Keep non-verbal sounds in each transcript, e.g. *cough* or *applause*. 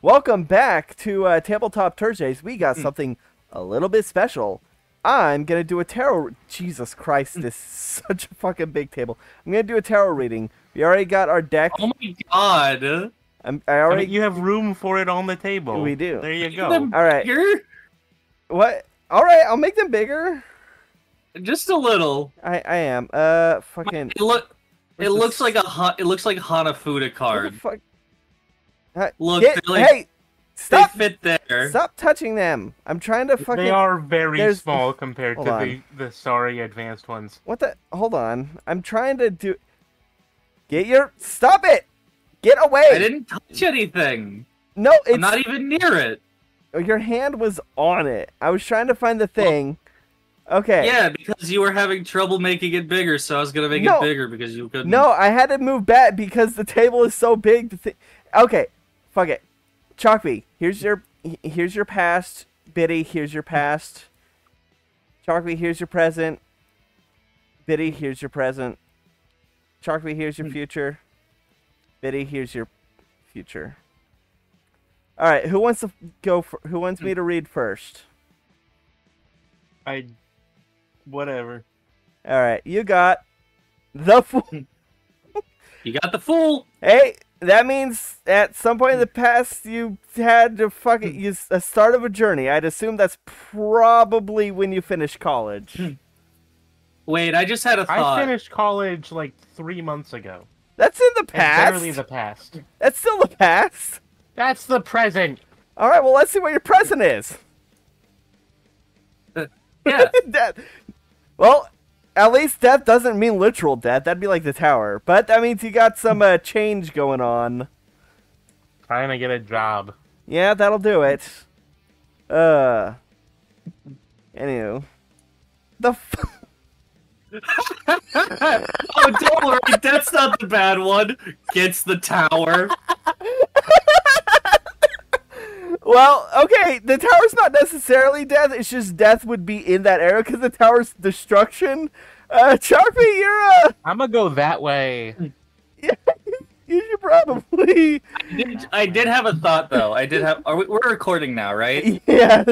Welcome back to uh, Tabletop Thursdays. We got something a little bit special. I'm gonna do a tarot. Jesus Christ, this is *laughs* such a fucking big table. I'm gonna do a tarot reading. We already got our deck. Oh my god. I'm, I I already. mean, you have room for it on the table. We do. There you go. Them All right. bigger? What? All right, I'll make them bigger. Just a little. I I am. Uh, fucking. It look. It Where's looks like a Han- it looks like Hanafuda What the card. fuck? Uh, Look, get- they're like- hey, They stop! fit there. Stop touching them. I'm trying to fucking. They are very there's- small compared Hold to on. the the sorry advanced ones. What the? Hold on. I'm trying to do. Get your. Stop it! Get away! I didn't touch anything. No, it's I'm not even near it. your hand was on it. I was trying to find the thing. Okay. Yeah, because you were having trouble making it bigger, so I was gonna make No. it bigger because you couldn't. No, I had to move back because the table is so big. To thi- okay, fuck it. Chalkby, here's your here's your past. Biddy, here's your past. Chalkby, here's your present. Biddy, here's your present. Chalkby, here's your hmm. future. Biddy, here's your future. All right, who wants to go? For, who wants me to read first? I, whatever. All right, you got the fool. *laughs* You got the fool. Hey, that means at some point in the past you had to fucking hmm. use a start of a journey. I'd assume that's probably when you finished college. Hmm. Wait, I just had a I thought. I finished college like three months ago. That's in the And past. barely the past. That's still the past. That's the present. All right, well let's see what your present is. Uh, yeah. *laughs* death. Well, at least death doesn't mean literal death. That'd be like the tower. But that means you got some uh, change going on. Trying to get a job. Yeah, that'll do it. Uh. Anywho. The f- *laughs* oh, don't worry, that's not the bad one. Gets the tower. *laughs* Well, okay, the tower's not necessarily death. It's just death would be in that era because the tower's destruction. Uh, Sharpie, you're uh, I'm gonna go that way. *laughs* you should probably, I did, I did have a thought though. I did have. Are we, we're recording now, right? *laughs* yeah.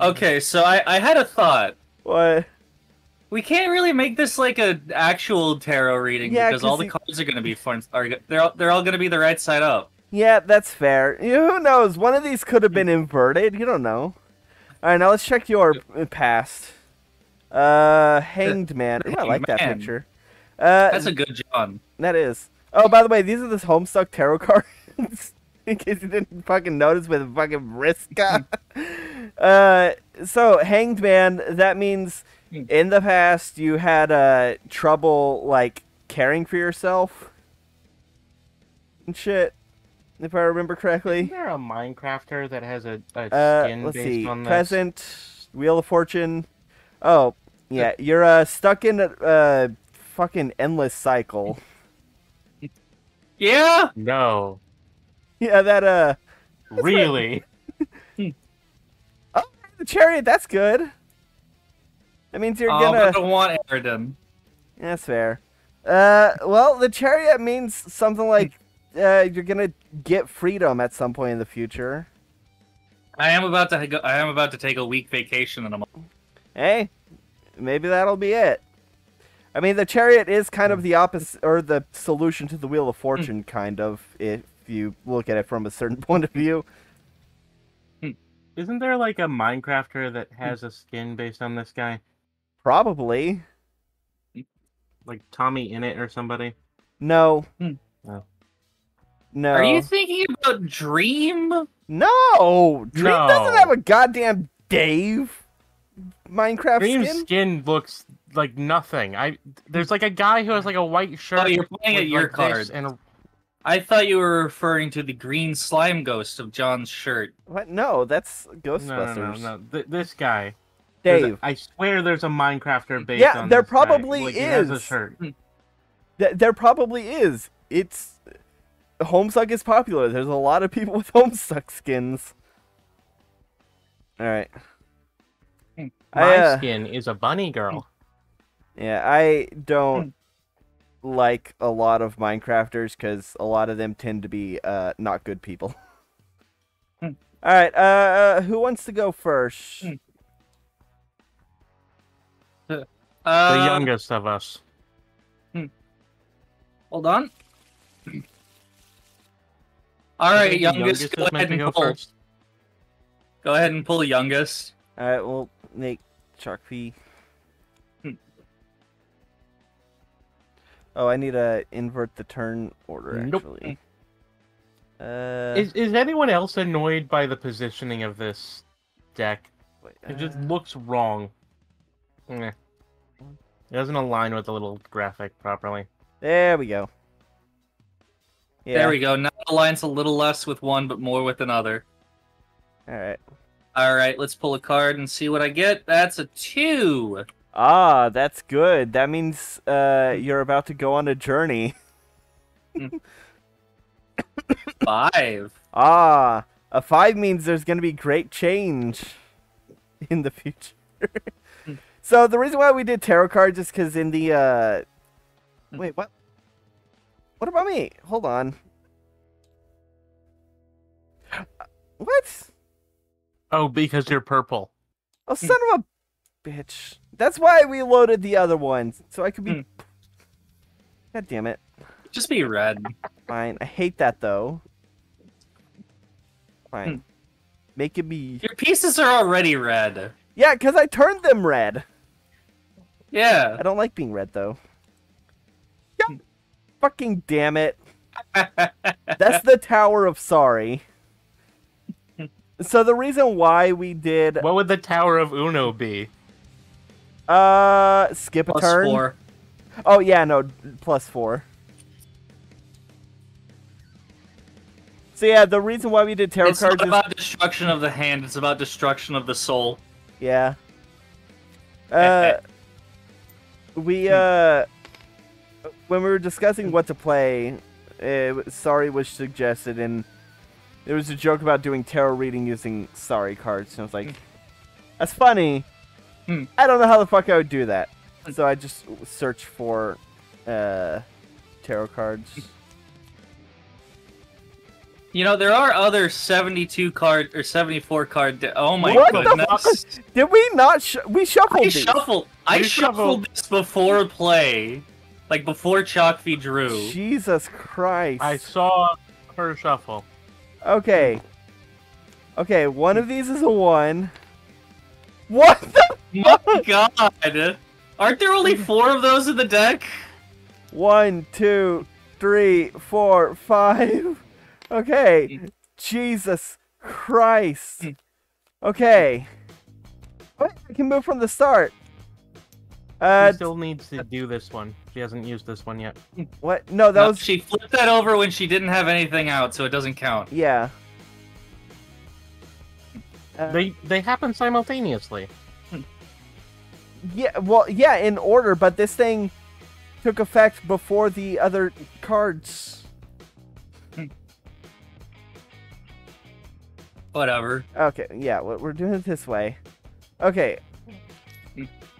Okay, so I, I had a thought. What? We can't really make this like a actual tarot reading Yeah, because all the you- cards are gonna be fun. Are they're all, they're all gonna be the right side up. Yeah, that's fair. You, who knows? One of these could have been inverted. You don't know. All right, now let's check your uh, past. Uh, Hanged Man. Ooh, I like that Man. picture. Uh, That's a good John. That is. Oh, by the way, these are the Homestuck tarot cards. *laughs* In case you didn't fucking notice with fucking Vriska. *laughs* uh, so Hanged Man. That means in the past you had uh trouble like caring for yourself and shit. If I remember correctly. Isn't there a Minecrafter that has a, a Uh, skin let's based see. on this? Present, Wheel of Fortune. Oh, yeah. You're uh stuck in a uh fucking endless cycle. *laughs* Yeah. No, Yeah, that uh. really. *laughs* *laughs* Oh the chariot, that's good. That means you're Oh, gonna. but I don't want Aridin. That's fair. Uh, well, the chariot means something like uh, you're gonna get freedom at some point in the future. I am about to go, I am about to take a week vacation in a month. Hey, maybe that'll be it. I mean, the chariot is kind of hmm. the opposite, or the solution to the wheel of hmm. fortune, kind of, if you look at it from a certain *laughs* point of view. Hmm. Isn't there like a Minecrafter that has a skin based on this guy? Probably. Like TommyInnit or somebody? No. Hmm. Oh. No. Are you thinking about Dream? No. Dream doesn't have a goddamn Dave Minecraft Dream's skin. skin looks like nothing. I there's like a guy who has like a white oh, shirt. Oh, you're playing at your like, card. and I thought you were referring to the green slime ghost of John's shirt. What? No, that's Ghostbusters. no, no, no. Th- this guy. Dave. I swear there's a Minecrafter based Yeah, on there this guy. probably Like, he has a is. shirt. Th- there probably is. It's Homestuck is popular. There's a lot of people *laughs* with Homestuck skins. All right. Hmm. I, My uh, skin is a bunny girl. Yeah, I don't like a lot of Minecrafters because a lot of them tend to be uh, not good people. *laughs* All right. Uh, uh, who wants to go first? Hmm. The Uh, youngest of us. Hold on. All right, The youngest, go ahead and go pull. first. Go ahead and pull the youngest. All right. We'll make Chalk P. Hmm. Oh, I need to invert the turn order Nope. actually. Uh, Is is anyone else annoyed by the positioning of this deck? wait, It just uh, looks wrong. Meh. It doesn't align with the little graphic properly. there we go. Yeah. There we go. Now aligns a little less with one, but more with another. All right. All right, let's pull a card and see what I get. That's a two. Ah, that's good. That means uh, you're about to go on a journey. *laughs* Five. Ah, a five means there's going to be great change *laughs* in the future. *laughs* so the reason why we did tarot cards is because in the uh, wait, what? What about me? Hold on. *gasps* What? Oh, because you're purple. Oh, son of a bitch! That's why we loaded the other ones so I could be. God damn it! Just be red. Fine. I hate that though. Fine. Hmm. Make it be. Your pieces are already red. Yeah, because I turned them red. Yeah. I don't like being red though. Yeah. Fucking damn it. That's the Tower of Sorry. So the reason why we did What would the Tower of Uno be? uh skip a Plus turn. four. Oh yeah, no, plus four. So yeah, the reason why we did tarot It's cards not is about destruction of the hand. It's about destruction of the soul. Yeah. *laughs* Uh, we uh, when we were discussing what to play, uh, Sorry was suggested, and there was a joke about doing tarot reading using Sorry cards, and I was like, "That's funny." Hmm. I don't know how the fuck I would do that, so I just searched for uh, tarot cards. You know, there are other 72 card or 74 card. De- oh my What the goodness. Did we not? Sh- we shuffled I these. shuffled. I shuffled shuffled. this before play, like before Chalkfee drew. Jesus Christ! I saw her shuffle. Okay. Okay, one of these is a one. What the? My God, aren't there only four of those in the deck? One, two, three, four, five. Okay. Jesus Christ. Okay. What? I can move from the start. Uh, she still needs to do this one. She hasn't used this one yet. what? No, that No, was. she flipped that over when she didn't have anything out, so it doesn't count. Yeah. Uh, They they happen simultaneously. Yeah, well, yeah, in order, but this thing took effect before the other cards. Whatever. Okay, yeah, we- we're doing it this way. Okay.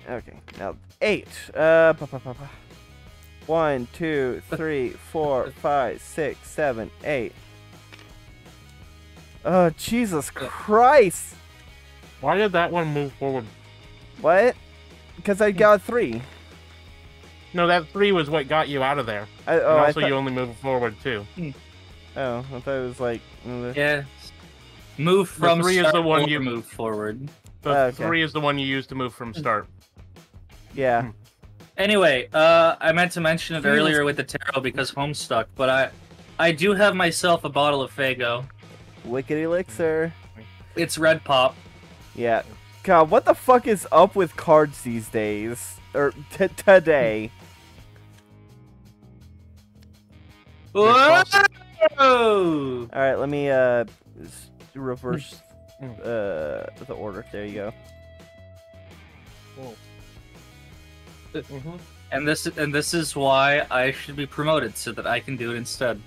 Okay, now eight. Uh, pa, pa, pa, pa. one, two, three, *laughs* four, five, six, seven, eight. Oh, Jesus Christ! Why did that one move forward? What? Because I got three. No, that three was what got you out of there. I, and oh, I also, thought, you only move forward too. oh, I thought it was like. mm, Yeah. Move from three is the one you- move forward. The Oh, okay. three is the one you use to move from start. Yeah. Anyway, uh, I meant to mention it earlier with the tarot because Homestuck, but I, I do have myself a bottle of Faygo. Wicked Elixir. It's red pop. Yeah. God, what the fuck is up with cards these days? Or t- today? Whoa! Alright, let me uh reverse Mm. uh the order. There you go. Mhm. And this and this is why I should be promoted so that I can do it instead.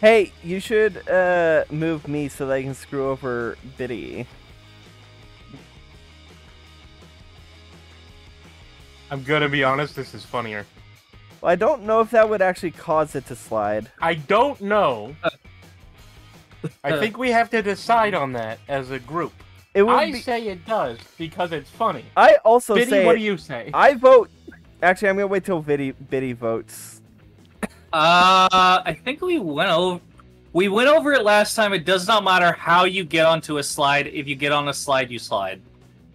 Hey, you should uh move me so that I can screw over Biddy. I'm gonna be honest. This is funnier. Well, I don't know if that would actually cause it to slide. I don't know. I think we have to decide on that as a group. It would I be. say it does because it's funny. I also Biddy, say what it- do you say? I vote. Actually, I'm gonna wait till Biddy Biddy votes. Uh, I think we went over. We went over it last time. It does not matter how you get onto a slide. If you get on a slide, you slide,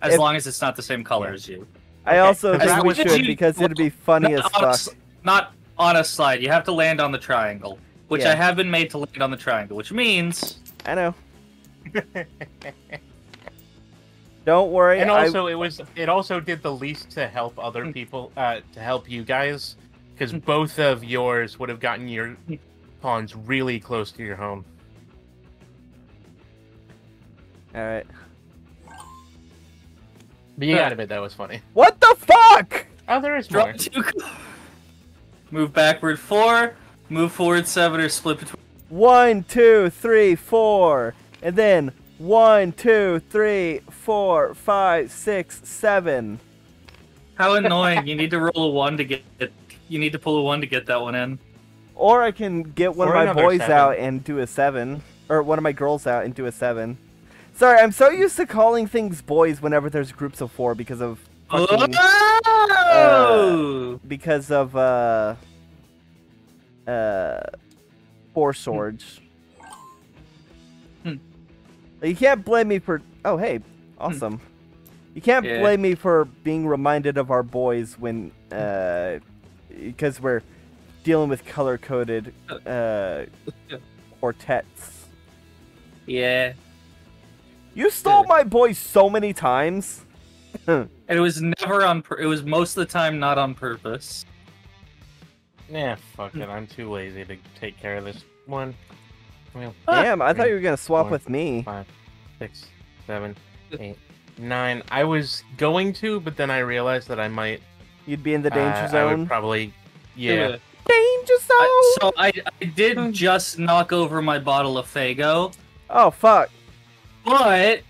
as If- long as it's not the same color as you. I also As think long we should you- because it'd be funny as Not on, a, fuck. s- not on a slide. You have to land on the triangle, which Yeah. I have been made to land on the triangle, which means I know. *laughs* Don't worry. and I- also, it was it also did the least to help other people, uh, to help you guys, because both of yours would have gotten your pawns really close to your home. all right. But you gotta admit that was funny. What the fuck? Oh, there is more. drop two. Move backward four. Move forward seven, or split between. One, two, three, four, and then one, two, three, four, five, six, seven. How annoying! you need to roll a one to get. It. You need to pull a one to get that one in. Or I can get one Or of my boys seven. out and do a seven, or one of my girls out and do a seven. Sorry, I'm so used to calling things boys whenever there's groups of four because of fucking, Oh! because of uh uh four swords. Hmm. You can't blame me for. Oh, hey, awesome. You can't Yeah. blame me for being reminded of our boys when uh because we're dealing with color coded uh *laughs* quartets. yeah. You stole my boys so many times. *laughs* And it was never on. Pur- it was most of the time not on purpose. Nah, fuck it. I'm too lazy to take care of this one. Well, Damn, I thought you were gonna swap four, with me. five, six, seven, eight, nine. I was going to, but then I realized that I might. You'd be in the danger uh, I zone. would probably. Yeah. Danger zone. I, so I, I did just knock over my bottle of Faygo, oh fuck. but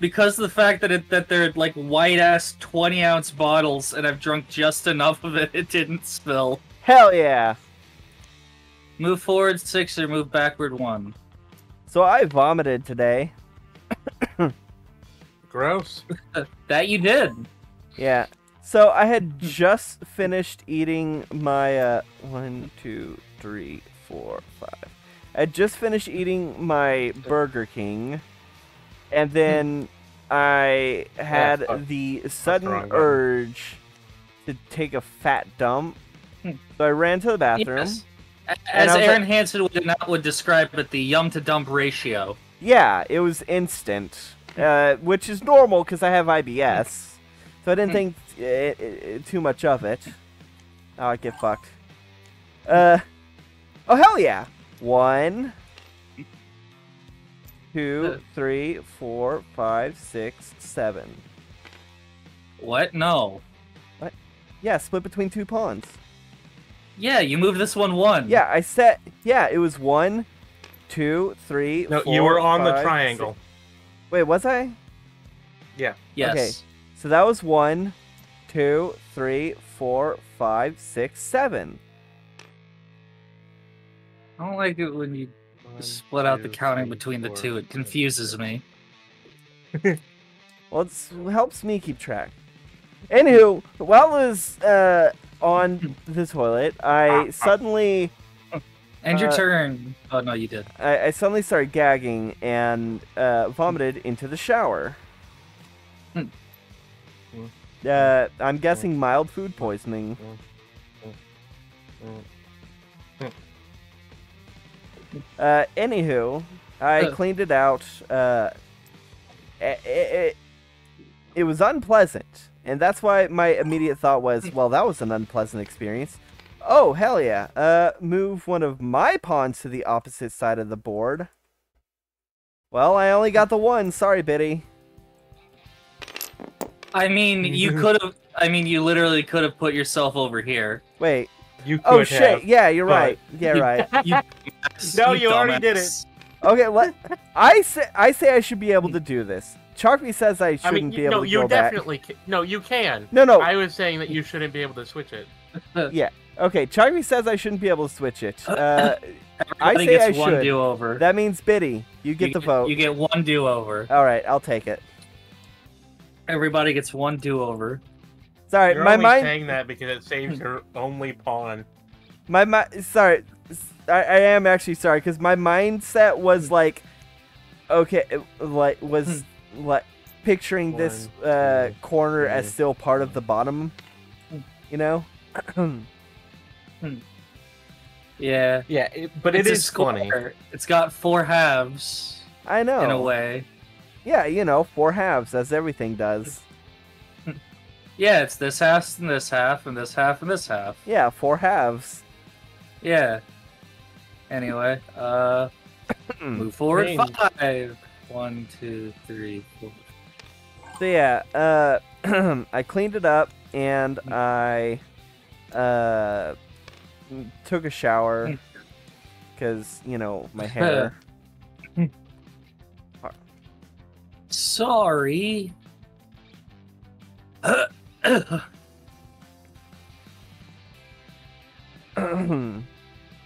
because of the fact that it, that they're like white ass twenty ounce bottles, and I've drunk just enough of it, *laughs* it didn't spill. Hell yeah. Move forward six or move backward one. So I vomited today. *coughs* Gross. *laughs* That you did. Yeah. So I had just finished eating my uh one, two, three, four, five. I had just finished eating my Burger King, and then I had fuck. the sudden urge to take a fat dump. Hmm. So I ran to the bathroom. Yes. As Aaron Hansen would, not, would describe it, the yum to dump ratio. Yeah, it was instant, uh, which is normal because I have IBS. So I didn't think uh, uh, too much of it. Oh, I get fucked. Uh, oh hell yeah! One, two, three, four, five, six, seven. What? No. What? Yeah, split between two pawns. Yeah, you moved this one one. Yeah, I set. Yeah, it was one, two, three. No, you were on the triangle. six- Wait, was I? Yeah. Yes. Okay. So that was one, two, three, four, five, six, seven. I don't like it when you split out the counting between the two. It confuses me. *laughs* Well, it helps me keep track. Anywho, while I was uh, on the toilet, I suddenly And your Uh, turn. Oh no, you did. I, I suddenly started gagging and uh, vomited into the shower. Hmm. Uh, I'm guessing mild food poisoning. Uh, anywho, I cleaned it out. Uh, it, it, it was unpleasant, and that's why my immediate thought was, *laughs* well, that was an unpleasant experience. Oh, hell yeah. Uh, move one of my pawns to the opposite side of the board. Well, I only got the one. Sorry, Biddy. I mean, you *laughs* could have. I mean, you literally could have put yourself over here. Wait. You could have. Oh, shit. have. Yeah, you're right. Yeah, right. *laughs* You, No, you already did it. Okay, let I say I say I should be able to do this. Chalky says I I shouldn't mean, be able no, to you go back. definitely. Ca- no, you can. No, no. I was saying that you shouldn't be able to switch it. *laughs* yeah. Okay, Chagri says I shouldn't be able to switch it. *laughs* Uh, I say gets I one should. do over. that means Biddy, you get the vote. You get one do over. All right, I'll take it. Everybody gets one do over. Sorry, You're my only mind, saying that because it saves your only pawn. my mind. Sorry, I am actually sorry because my mindset was like, okay, like was like picturing this uh, two, corner as still part of the bottom. You know. *clears throat* Yeah. Yeah, it, but it's it a is funny. square. It's got four halves I know. in a way. Yeah, you know, four halves as everything does. *laughs* Yeah, it's this half and this half and this half and this half. Yeah, four halves. Yeah. Anyway, uh, *clears throat* move forward Dang. five. One, two, three, four. So yeah, uh, *clears throat* I cleaned it up and I uh, took a shower because you know my *laughs* hair. Sorry. *coughs*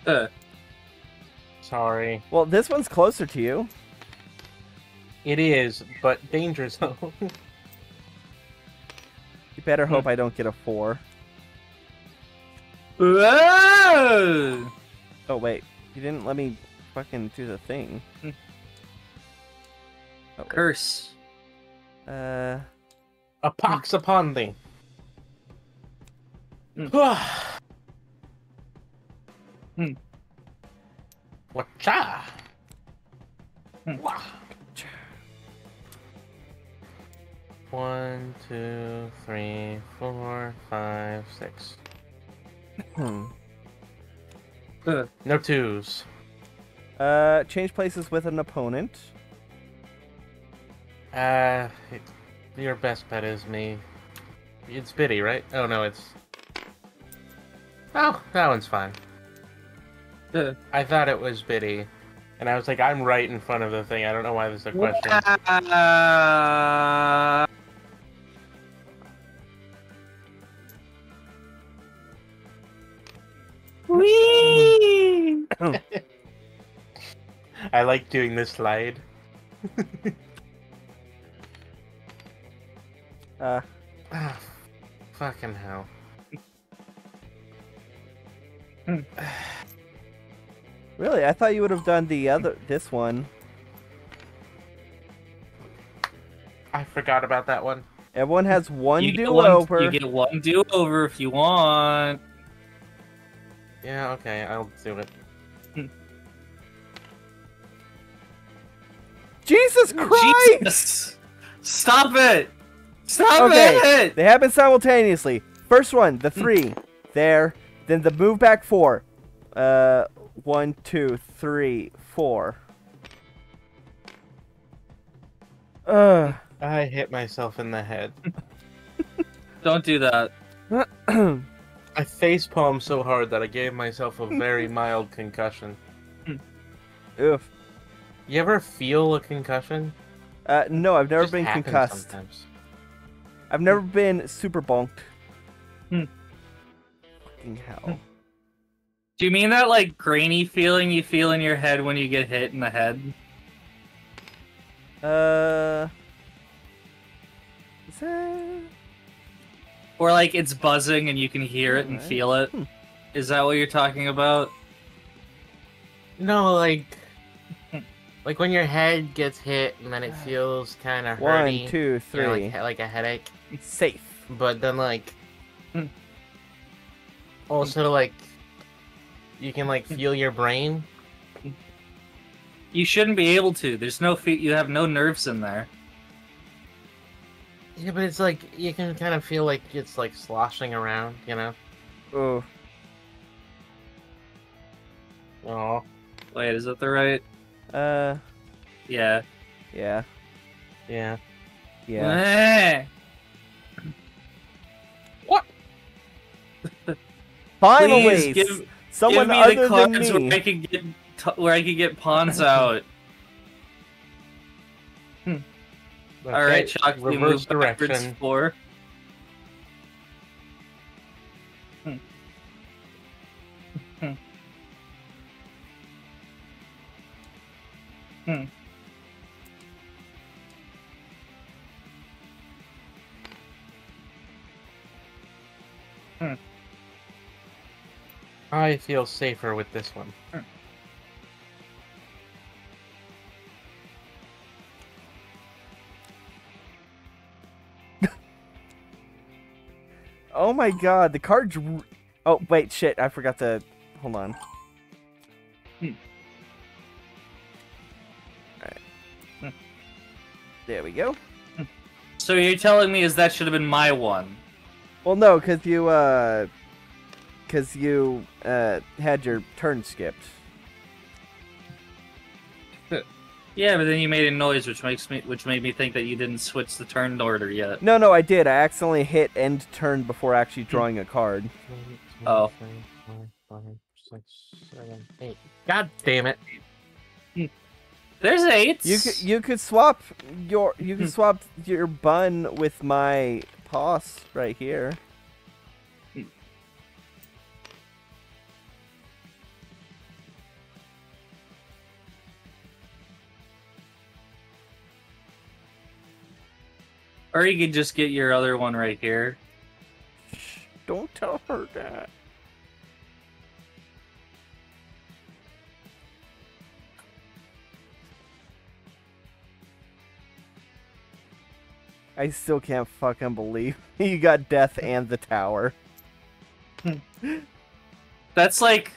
Uh, Sorry. well, this one's closer to you. It is, but danger zone. *laughs* You better hope I don't get a four. Whoa! Oh wait, you didn't let me fucking do the thing. Hmm. Oh, wait. Curse. Uh, A pox upon thee. Hmm. *sighs* Hmm. Wacha. Hmm. Wah. One, two, three, four, five, six. hmm. Uh, No twos. Uh, change places with an opponent. Uh, it- your best bet is me. It's Biddy, right? Oh no, it's. Oh, that one's fine. uh. I thought it was Biddy, and I was like, I'm right in front of the thing. I don't know why this is a question. Uh, Whee! I like doing this slide. *laughs* Uh, Ah, fucking hell. *sighs* really? I thought you would have done the other this one. I forgot about that one. Everyone has one do over. you get one do over if you want. Yeah, okay, I'll do it. *laughs* Jesus Christ! Jesus! Stop it! Stop Okay. it! They happen simultaneously. First one, the three, there. Then the move back four. Uh, one, two, three, four. Uh, I hit myself in the head. *laughs* Don't do that. *clears throat* I facepalmed so hard that I gave myself a very *laughs* mild concussion. oof. You ever feel a concussion? Uh, no, I've never been concussed. Sometimes. I've never been super bonked. Hmm. Fucking hell. Do you mean that like grainy feeling you feel in your head when you get hit in the head? Uh. Is that... Or like it's buzzing and you can hear it and Alright. feel it? Hmm. Is that what you're talking about? No, like, like when your head gets hit and then it *sighs* feels kind of One, hurty. two, you know, like, like a headache. It's Safe. But then like, Hmm. also like, you can like feel your brain. You shouldn't be able to. There's no feet. You have no nerves in there. Yeah, but it's like you can kind of feel like it's like sloshing around, you know. Oh. Oh, Wait, is that the right? Uh. Yeah. Yeah. yeah. Yeah. Eh. *laughs* Finally, give, someone give me other the than cards me. where I can get where I can get pawns out. All right, Chuck, we move direction. four. Hmm. Hmm. Hmm. Hmm. I feel safer with this one. Hmm. Oh my god, the card's. Oh wait, shit! I forgot to. Hold on. Hmm. Alright. Hmm. There we go. So you're telling me is that should have been my one? Well, no, because you uh, because you uh had your turn skipped. Yeah, but then you made a noise, which makes me, which made me think that you didn't switch the turn order yet. No, no, I did. I accidentally hit end turn before actually drawing a card. Oh. God damn it. There's eight. You could you could swap your you could Hmm. swap your bun with my paws right here. Or you could just get your other one right here. Don't tell her that. I still can't fucking believe *laughs* you got death and the tower. *laughs* That's like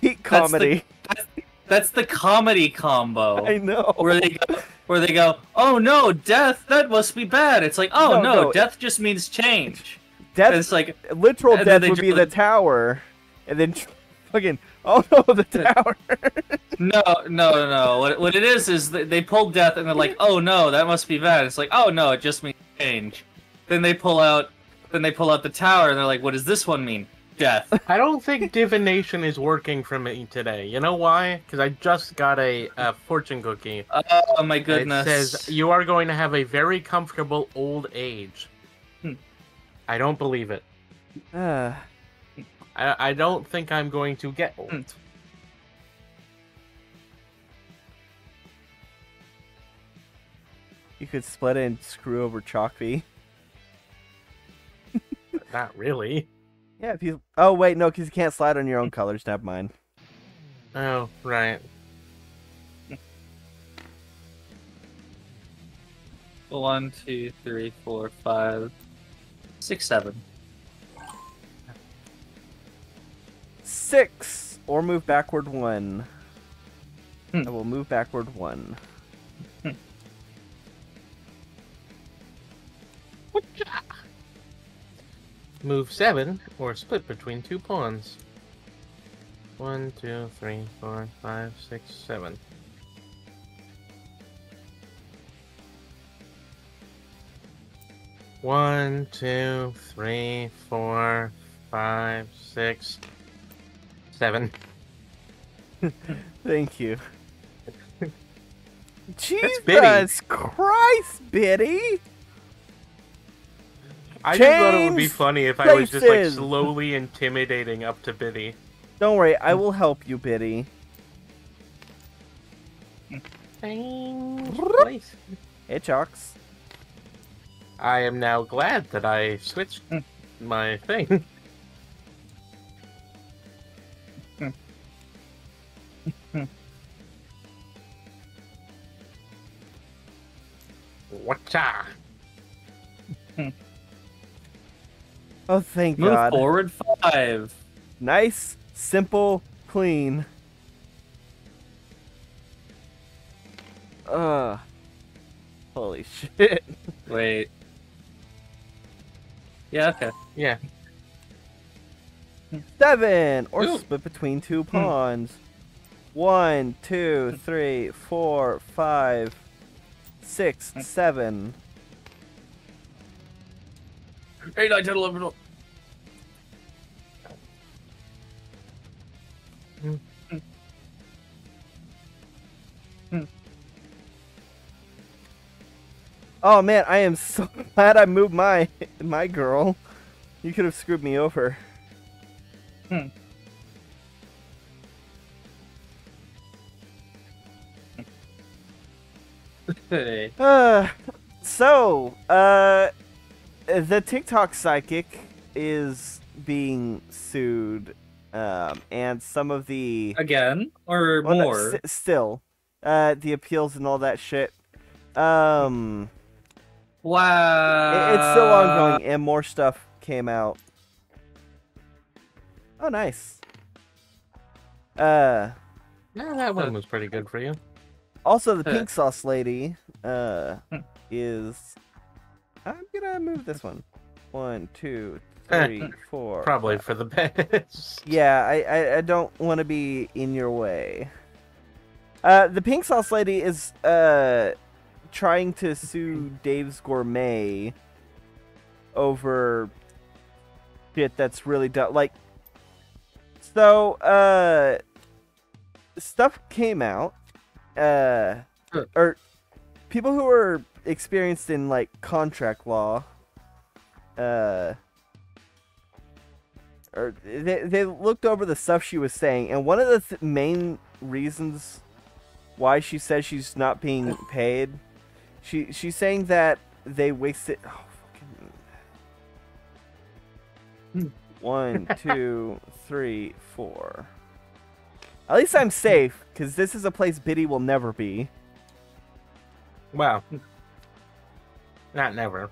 Heat That's the- comedy. *laughs* that's the comedy combo. I know. where they go, where they go, oh no, death, that must be bad. It's like, oh No, no, no, death just means change. Death And it's like, literal death would be the tower, and then fucking oh no, the *laughs* tower. no, no, no, no. What, what it is is they pull death and they're like, oh no, that must be bad. It's like, oh no, it just means change. Then they pull out, then they pull out the tower and they're like, what does this one mean? Death. I don't think divination is working for me today. You know why? Because I just got a, a fortune cookie. Oh my goodness. It says you are going to have a very comfortable old age. Hmm. I don't believe it. Uh, *sighs* I, I don't think I'm going to get old. Hmm. you could split it and screw over Chalkby. Not really. Yeah, if you. Oh wait, no, because you can't slide on your own colors. Never mind. Oh, right. One, two, three, four, five, six, seven. Six or move backward one. Hmm. I will move backward one. Move seven or split between two pawns. One, two, three, four, five, six, seven. One, two, three, four, five, six, seven. *laughs* Thank you. Jesus. Christ, Biddy! I just thought it would be funny if I was just like slowly intimidating up to Biddy. Don't worry, I will help you, Biddy. Place. Hey, Chalks. I am now glad that I switched hmm. my thing. *laughs* Hmm. Whatcha? Hmm. Oh, thank Move God. forward five. Nice, simple, clean. Ugh. Holy shit. *laughs* Wait. Yeah, okay. Yeah. Seven! Or Ooh. split between two hmm. pawns. One, two, three, four, five, six, hmm. seven. Eight, nine, ten, eleven, twelve. Oh man, I am so *laughs* glad I moved my my girl. You could have screwed me over. Hey. *laughs* Uh, so, uh, the TikTok psychic is being sued, um, and some of the Again or well, no, more? s- still, uh, the appeals and all that shit. Um, wow. it- it's still ongoing, and more stuff came out. Oh, nice. Uh, Yeah, that one was pretty good for you. also the pink sauce lady, uh, Hmm. is. I'm gonna move this one. One, two, Eh, three, four. Probably for the best. *laughs* Yeah, I, I, I don't want to be in your way. Uh, the pink sauce lady is uh trying to sue Dave's Gourmet over shit that's really dumb. Like, so uh, stuff came out. Uh, or people who are experienced in like contract law. Uh or they, they looked over the stuff she was saying, and one of the th- main reasons why she says she's not being *laughs* paid, she she's saying that they wasted. Oh, fucking. One, *laughs* two, three, four. At least I'm safe, because this is a place Biddy will never be. Wow. Not never.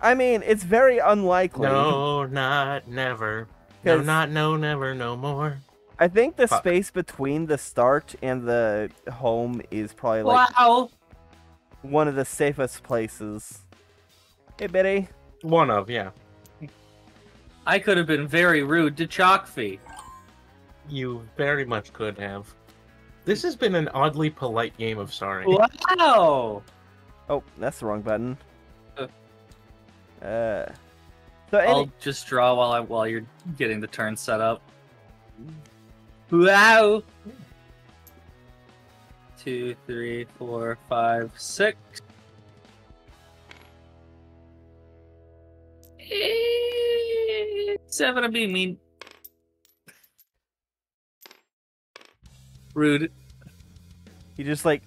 I mean, it's very unlikely. No, not never. No, not no, never, no more. I think the Fuck. space between the start and the home is probably like Wow. one of the safest places. Hey, Biddy. One of, yeah. I could have been very rude to Chalkfee. You very much could have. This has been an oddly polite game of sorry. Wow. Oh, that's the wrong button. Uh. So any, I'll just draw while I while you're getting the turn set up. Wow. Two, three, four, five, six. Seven of being mean. Rude. you just like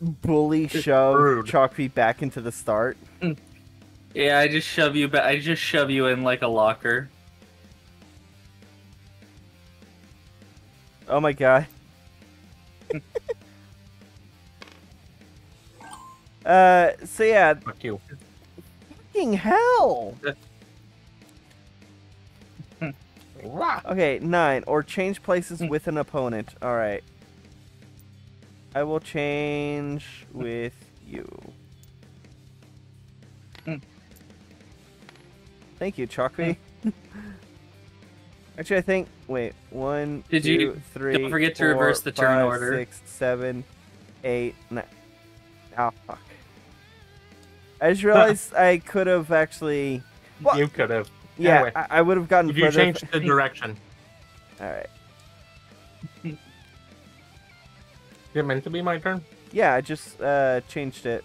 bully shove rude. Chalkfeet back into the start. Yeah, I just shove you back. I just shove you in like a locker. Oh my god. *laughs* uh. So yeah, Fuck you. fucking hell. *laughs* Rah! Okay, nine. Or change places Hmm. with an opponent. Alright. I will change with you. Thank you, Chalkby. *laughs* Actually, I think. Wait, one, Did two, you- three, don't forget to reverse the turn five, order. Six, seven, eight, nine. Oh fuck! I just *laughs* realized I could have actually. What? You could have. Yeah, Anyway, I, I would have gotten If you further. changed the direction. *laughs* All right. Is it meant to be my turn? Yeah, I just uh, changed it.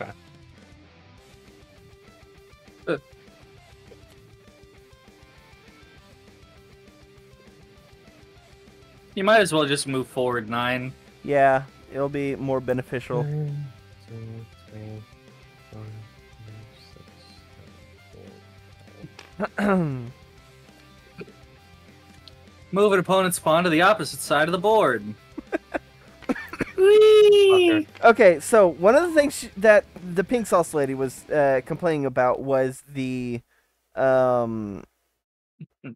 Okay. You might as well just move forward nine. Yeah, it'll be more beneficial. One, two, three, four, five, six, seven, eight. Move an opponent's pawn to the opposite side of the board. *laughs* Whee! okay, so one of the things sh that the pink sauce lady was uh, complaining about was the um *laughs*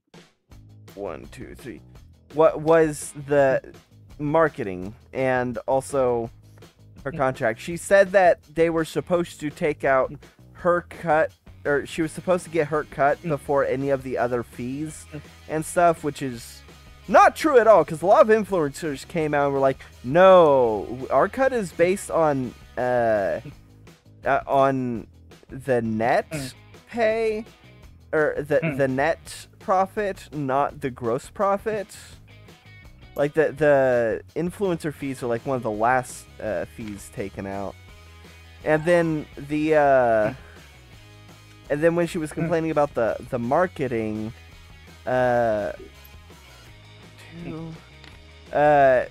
one, two, three. What was the marketing and also her contract? She said that they were supposed to take out her cut, or she was supposed to get her cut before any of the other fees and stuff, which is not true at all. Because a lot of influencers came out and were like, "No, our cut is based on uh, uh on the net Mm. pay or the Mm. the net profit, not the gross profit." Like the the influencer fees are like one of the last uh, fees taken out, and then the uh, and then when she was complaining about the the marketing, uh, uh,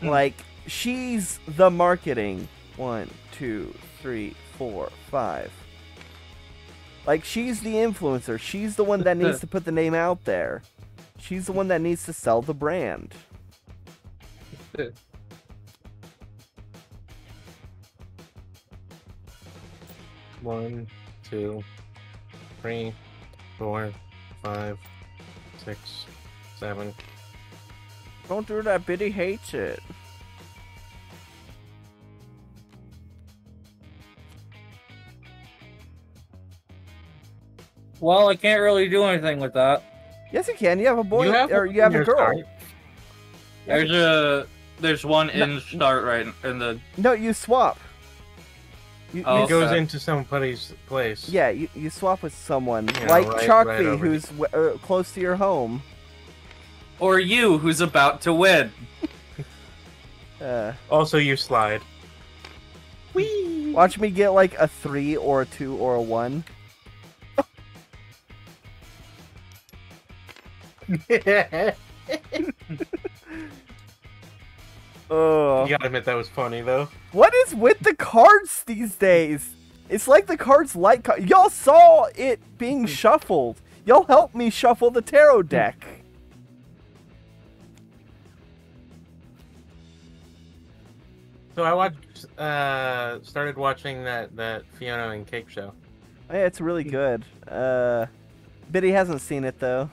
like she's the marketing. One, two, three, four, five. Like she's the influencer. She's the one that *laughs* needs to put the name out there. She's the one that needs to sell the brand. One, two, three, four, five, six, seven. Don't do that. Biddy hates it. Well, I can't really do anything with that. Yes, you can. You have a boy You have or you have a girl. start. There's a there's one in start right in the No, you swap. You, Oh, you It goes okay. into somebody's place. Yeah, you, you swap with someone Yeah, like right- Chalkby, right who's w- uh, close to your home. or you who's about to win. *laughs* Uh, Also, you slide. Whee! watch me get like a three or a two or a one. *laughs* *laughs* Oh, You gotta admit that was funny though. what is with the cards these days? It's like the cards like y'all saw it being shuffled. Y'all helped me shuffle the tarot deck. So I watched, uh, started watching that that Fionna and Cake show. Yeah, it's really good. Uh, Biddy hasn't seen it though.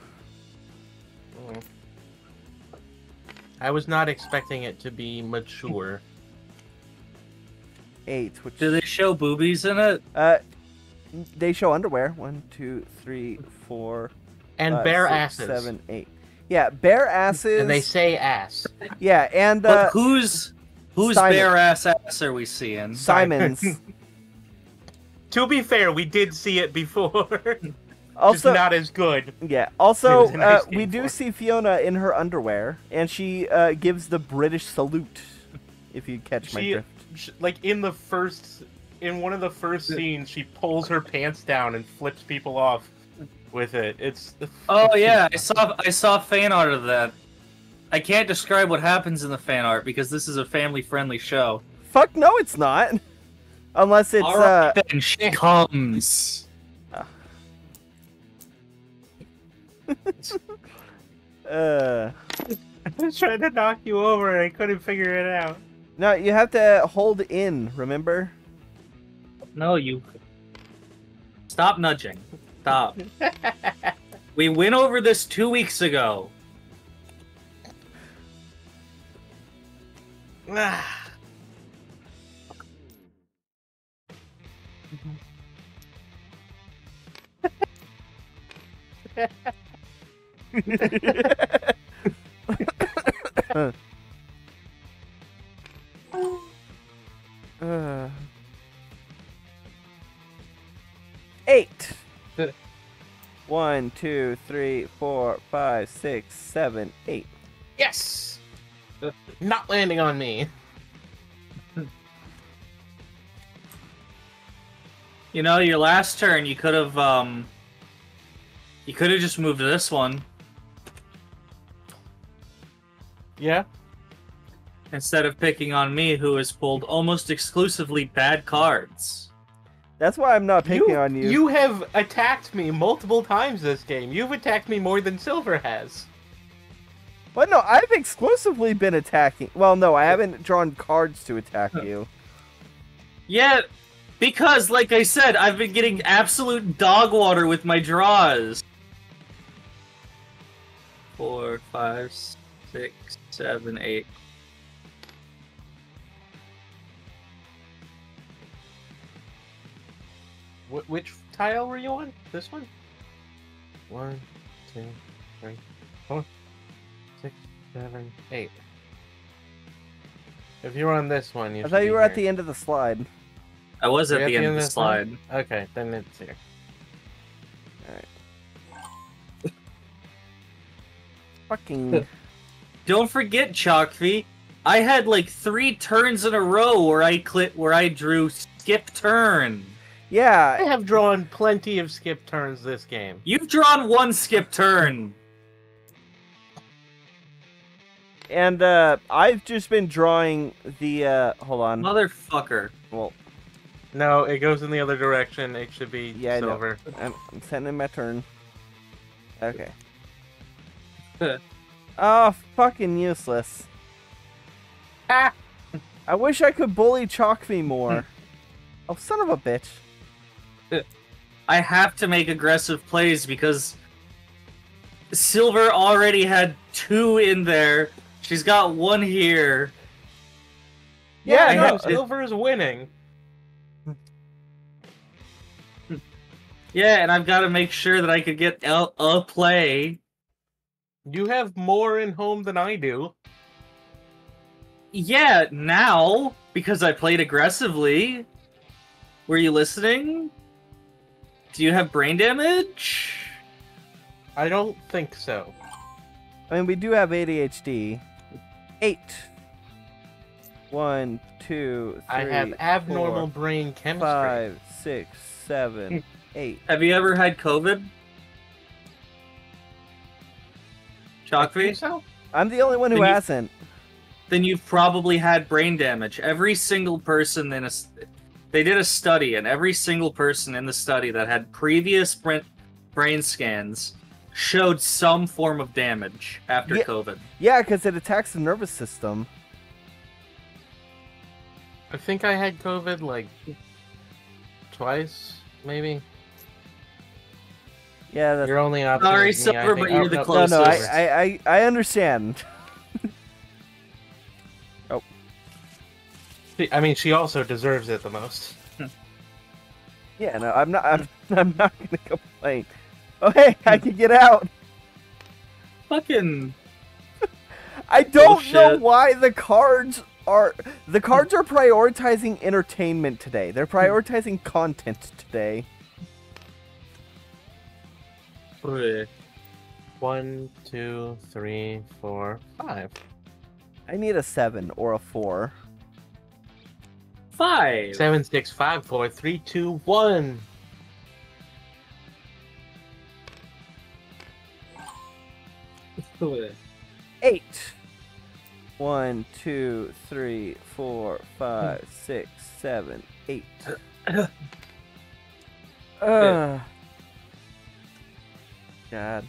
I was not expecting it to be mature. *laughs* Eight, which Do they show boobies in it? uh, they show underwear. One, two, three, four, And five, bare six, asses. seven, eight. Yeah, bare asses. And they say ass. yeah, and But uh, whose whose Simon. bare ass ass are we seeing? Simons. *laughs* To be fair, we did see it before. *laughs* Just also, not as good. yeah. Also, *laughs* nice uh, we do see Fionna in her underwear, and she uh, gives the British salute. If you catch my She, drift. sh- like in the first, in one of the first scenes, she pulls her pants down and flips people off with it. It's Oh yeah, I saw I saw fan art of that. I can't describe what happens in the fan art because this is a family friendly show. Fuck no, it's not. Unless it's All right, uh, then she comes. Uh. I was trying to knock you over and I couldn't figure it out. No, you have to hold in. Remember? No, you. Stop nudging. Stop. *laughs* we went over this two weeks ago. *sighs* *laughs* Uh. *laughs* Eight. *laughs* One, two, three, four, five, six, seven, eight. yes, not landing on me. You know, your last turn, you could have um. You could have just moved to this one Yeah. instead of picking on me, who has pulled almost exclusively bad cards. That's why I'm not picking on you. You have attacked me multiple times this game. You've attacked me more than Silver has. But no, I've exclusively been attacking. Well, no, I haven't drawn cards to attack you. Yeah, because like I said, I've been getting absolute dog water with my draws. Four, five, six, seven, eight. Wh- which tile were you on? This one? One, two, three, four, six, seven, eight. If you were on this one, you I thought you be were at the end of the slide. I was at Are the you end of the this one? slide. Okay, then it's here. Alright. *laughs* Fucking. *laughs* Don't forget, Chalkfy. I had like three turns in a row where I clit where I drew skip turn. Yeah, I have drawn plenty of skip turns this game. You've drawn one skip turn. And uh, I've just been drawing the. Uh, hold on. Motherfucker. Well, No, it goes in the other direction. It should be Yeah, I know. silver. I'm, I'm sending my turn. Okay. *laughs* Huh. oh, fucking useless. Ah! I wish I could bully Chalkby more. oh, son of a bitch. I have to make aggressive plays because Silver already had two in there. She's got one here. Yeah, Yeah, no, no, it- silver is winning. Yeah, and I've got to make sure that I could get a, a play. You have more in home than I do. Yeah, now because I played aggressively. Were you listening? Do you have brain damage? I don't think so. I mean, we do have ADHD. Eight. One, two, three, I have abnormal four, brain chemistry. five, six, seven, hmm. eight. Have you ever had COVID? I think so? I'm the only one who Then hasn't. Then you've probably had brain damage. Every single person in a s- they did a study, and every single person in the study that had previous brain brain scans showed some form of damage after Yeah. COVID. Yeah, because it attacks the nervous system. I think I had COVID like twice, maybe. Yeah, that's You're only option. Sorry, me, I Silver, but you're Oh, the no, no, no. I. I, I, I understand. *laughs* Oh. She- I mean, she also deserves it the most. *laughs* Yeah, no, I'm not. I'm, *laughs* I'm not gonna complain. Oh, hey, I can get out. Fucking I don't know why the cards are. The cards are prioritizing entertainment today. They're prioritizing content today. Ugh. One, two, three, four, five. I need a seven or a four. five. Seven, six, five, four, three, two, one. Eight. One, two, three, four, five, six, seven, eight. *coughs* Ugh. God.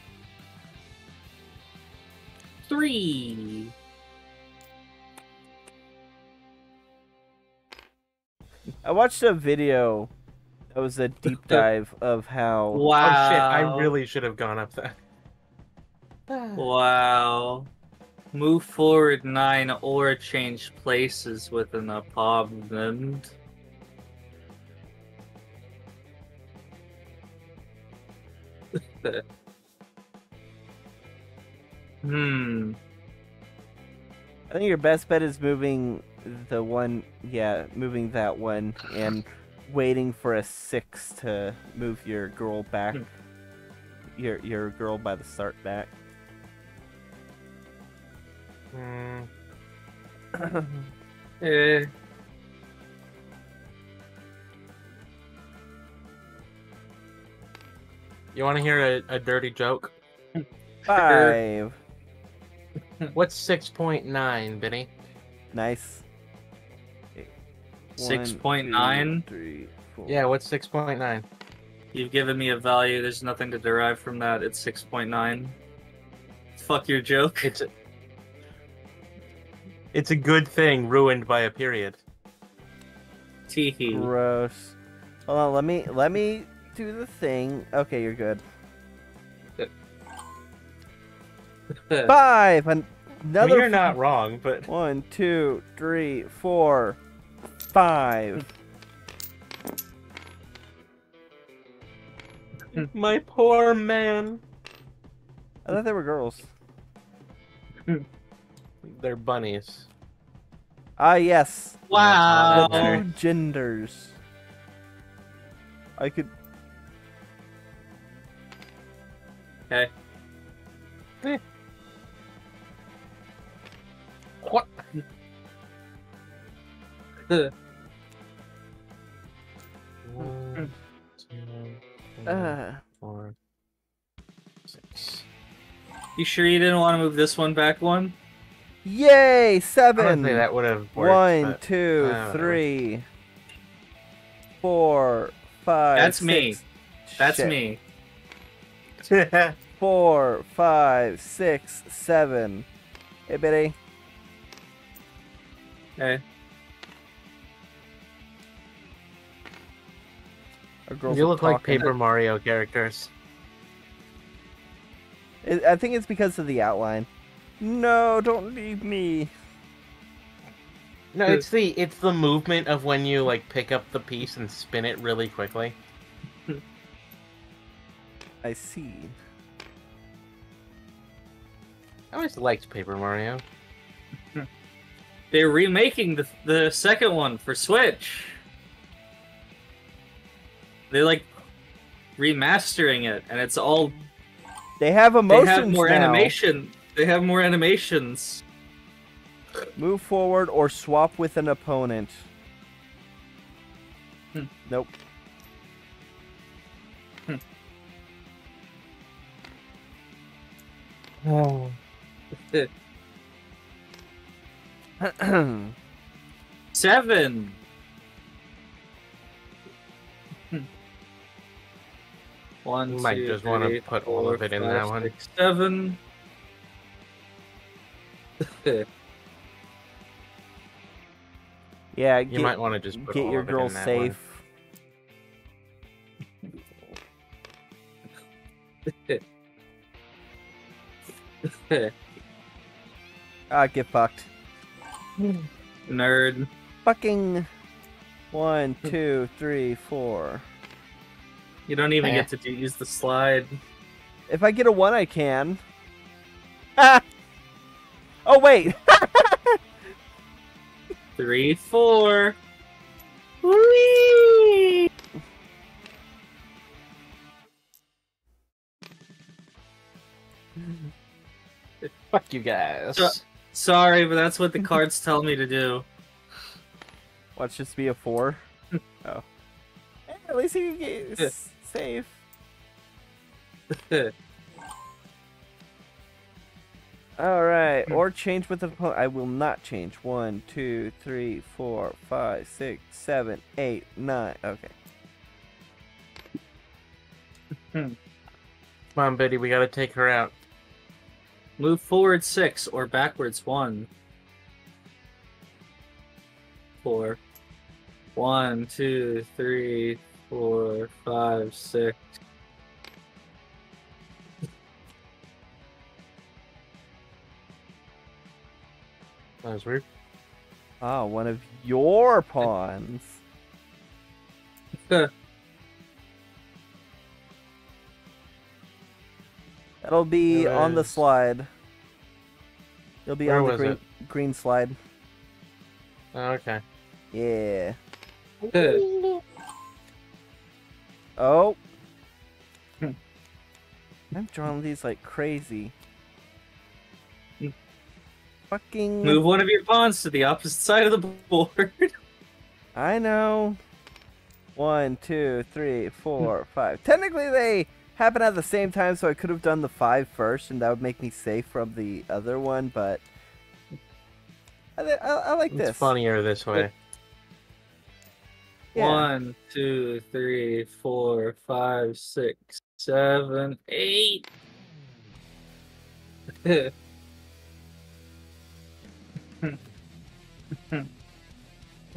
Three. I watched a video that was a deep dive of how Wow. Oh shit! I really should have gone up there. Wow. Move forward nine or change places with an apartment. *laughs* hmm. I think your best bet is moving the one, yeah, moving that one and *laughs* waiting for a six to move your girl back. Your your girl by the start back. Hmm. *clears throat* Eh. You want to hear a, a dirty joke? *laughs* Five. *laughs* What's six point nine, Benny? Nice. Six One, point two, nine. three, four. Yeah, what's six point nine? You've given me a value. There's nothing to derive from that. It's six point nine. Fuck your joke. It's a, it's a good thing ruined by a period. Teehee. Gross. Hold on, let me let me do the thing. Okay, you're good. *laughs* Five. An- I another. mean, you're f- not wrong, but One, two, three, four, five. *laughs* my poor man. I thought they were girls. *laughs* They're bunnies. Ah, yes. Wow. The two genders. I could. Okay. What? One, two, three, Uh, four, six. You sure you didn't want to move this one back one? Yay! Seven. Honestly, that would have worked. One, but- two, I don't know. three, four, five. That's me. That's shit. me. *laughs* Four, five, six, seven. Hey, Biddy. Okay. You look like. Paper Mario characters. I I think it's because of the outline. No, don't leave me. No, it's the it's the movement of when you like pick up the piece and spin it really quickly. *laughs* I see. I always liked Paper Mario. They're remaking the the second one for Switch. They're like remastering it, and it's all They have emotions. they have more now. animation. They have more animations. Move forward or swap with an opponent. Hmm. Nope. Oh. *laughs* Seven. One, You might two, just wanna three, put all of it in five, that one. six, Seven. *laughs* yeah, You might want to just put get all your of it girl in that one. safe. *laughs* Ah, get fucked. Nerd. Fucking one, two, three, four. You don't even Eh. get to do, use the slide. If I get a one, I can. Ah! *laughs* Oh wait. *laughs* Three, four. Whee! *laughs* Fuck you guys. So- Sorry, but that's what the *laughs* cards tell me to do. Watch this be a four. *laughs* oh. Eh, at least you can get *laughs* safe. All right, Hmm. or change with the opponent. I will not change. One, two, three, four, five, six, seven, eight, nine. Okay. Come on, Betty, we gotta take her out. Move forward six or backwards one. Four. One, two, three, four, five, six. That was weird. Ah, one of your pawns. *laughs* That'll be There on the slide. It'll be Where on the green it? green slide. Oh, okay. Yeah. Oh. Hmm. I'm drawing these like crazy. Hmm. Fucking. Move one of your pawns to the opposite side of the board. *laughs* I know. One, two, three, four, five. Technically, they happen at the same time, so I could have done the five first, and that would make me safe from the other one. But I, I, I like this. It's this. funnier this way. Yeah. One, two, three, four, five, six, seven, eight. *laughs*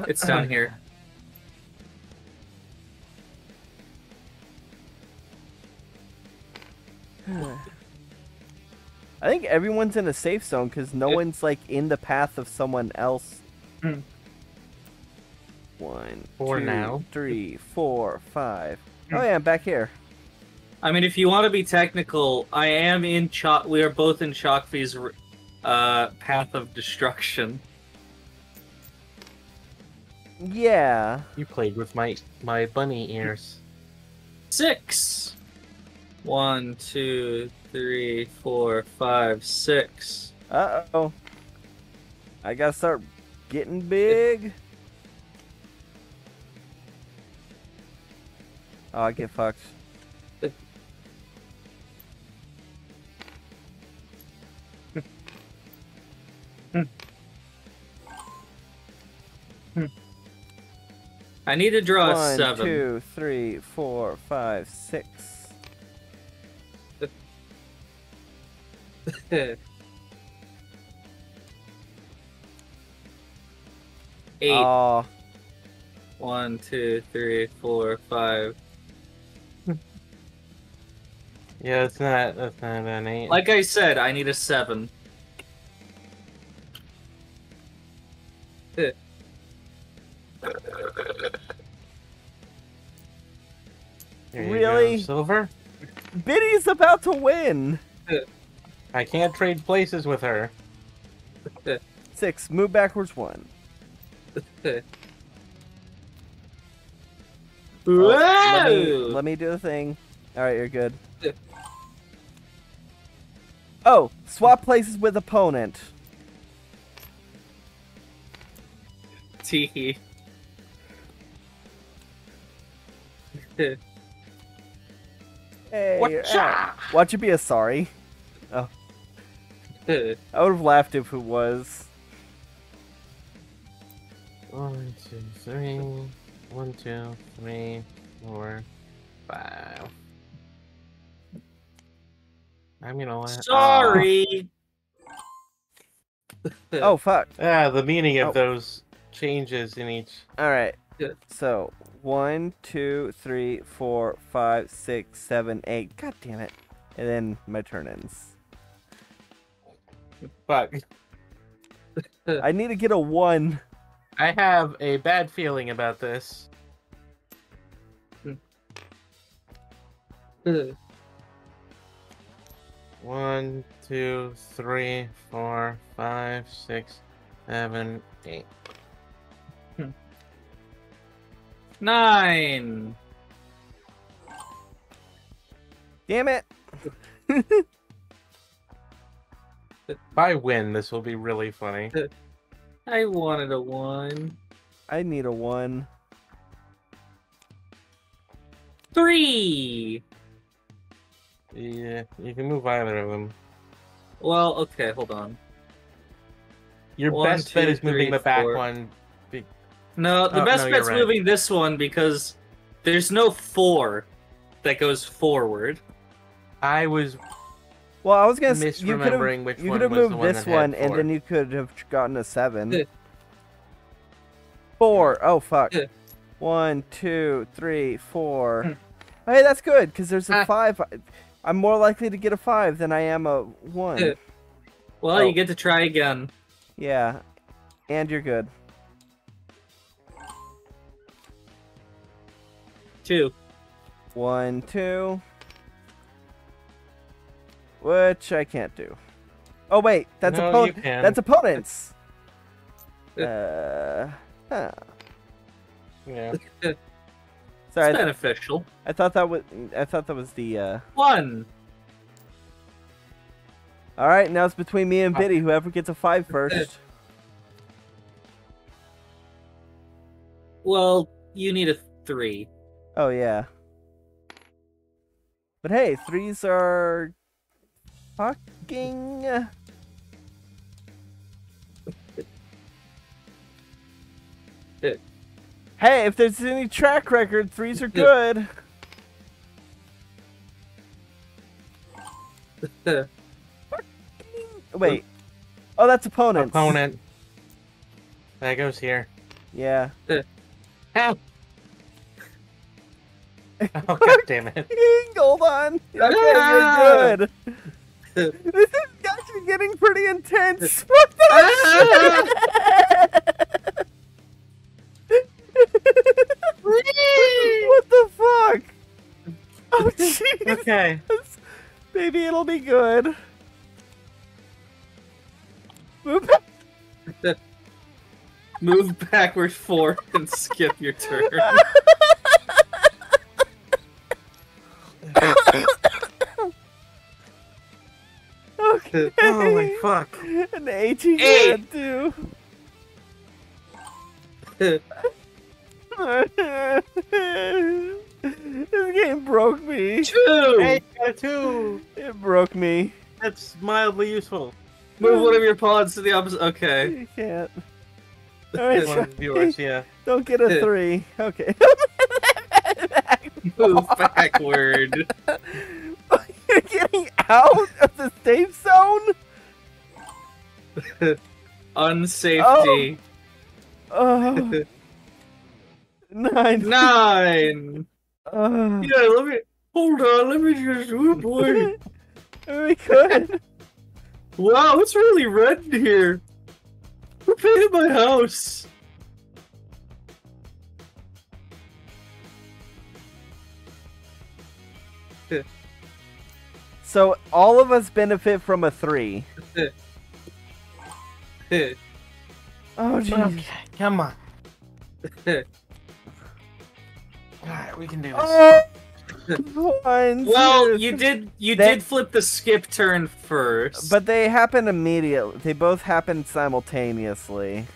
it's down here. I think everyone's in a safe zone because no Yep. one's like in the path of someone else. Hmm. One, For two, now. three, four, five. Hmm. Oh yeah, I'm back here. I mean, if you want to be technical, I am in Chalk. We are both in Chalkvy's uh, path of destruction. Yeah. You played with my my bunny ears. Six. One, two, three, four, five, six. Uh oh. I gotta start getting big. Oh, I get fucked. I need to draw a One, seven. two, three, four, five, six. *laughs* Eight. Aw. One, two, three, four, five. *laughs* Yeah, it's not. That's not an eight. Like I said, I need a seven. *laughs* Here you go, Really? silver. Biddy's about to win. I can't trade places with her. *laughs* Six. Move backwards one. *laughs* Whoa! Let me, let me do the thing. All right, you're good. *laughs* Oh, swap places with opponent. Tee. Hey, Whatcha? ah, watch it be a sorry. *laughs* I would have laughed if it was. One, two, three. One, two, three, four, five. I'm gonna let. Sorry. Oh fuck! *laughs* Ah, the meaning of Oh. those changes in each. All right. So one, two, three, four, five, six, seven, eight. God damn it! And then my turn ends. Fuck. *laughs* I need to get a one. I have a bad feeling about this. *laughs* One, two, three, four, five, six, seven, eight. *laughs* Nine. Damn it! If I win, this will be really funny. Uh, I wanted a one. I need a one. Three. Yeah, you can move either of them. Well, okay, hold on. Your One, best bet two, is moving three, the back four. one. be- No, the Oh, best no, you're bet's right. moving this one because there's no four that goes forward. I was Well, I was gonna. say You could have. which You could have moved this one, and then you could have gotten a seven. Four. Oh fuck. One, two, three, four. Hmm. Hey, that's good because there's a Ah. five. I'm more likely to get a five than I am a one. Well, Oh. you get to try again. Yeah, and you're good. Two. One, two. Which I can't do. Oh wait, that's No, opponent. That's opponents. uh, huh. Yeah. *laughs* Sorry, I, It's beneficial. I thought that was. I thought that was the. uh One. All right, now it's between me and Biddy. Whoever gets a five *laughs* first. Well, you need a three. Oh yeah. But hey, threes are fucking. Hey, if there's any track record, threes are good. *laughs* Wait. Oh, that's opponents. Opponent. That goes here. Yeah. *laughs* Ow. *laughs* Oh god damn it. Hold on. Okay, you're good. This is actually getting pretty intense. What the *laughs* what the fuck? Oh jeez. Okay. Maybe it'll be good. Move back. *laughs* Move backward four and skip your turn. *laughs* *laughs* Oh, okay. Holy fuck. An 18 Eight. had to. this game broke me. Two. Hey, got a two. It broke me. That's mildly useful. Move one of your pawns to the opposite. Okay. You can't. *laughs* All right, One of yours, yeah. don't get a *laughs* three. Okay. Move backward. You're getting out of the safe zone. *laughs* Unsafety. Oh. *laughs* Nine. Nine. Uh, Yeah, let me. Hold on, let me just. Oh *laughs* boy. we could. Wow, it's really red in here. Who painted my house? So all of us benefit from a three. *laughs* Oh jeez. come on. *laughs* Alright, we can do this. Oh. One, well, two, you did. You That- did flip the skip turn first. But they happen immediately. They both happen simultaneously.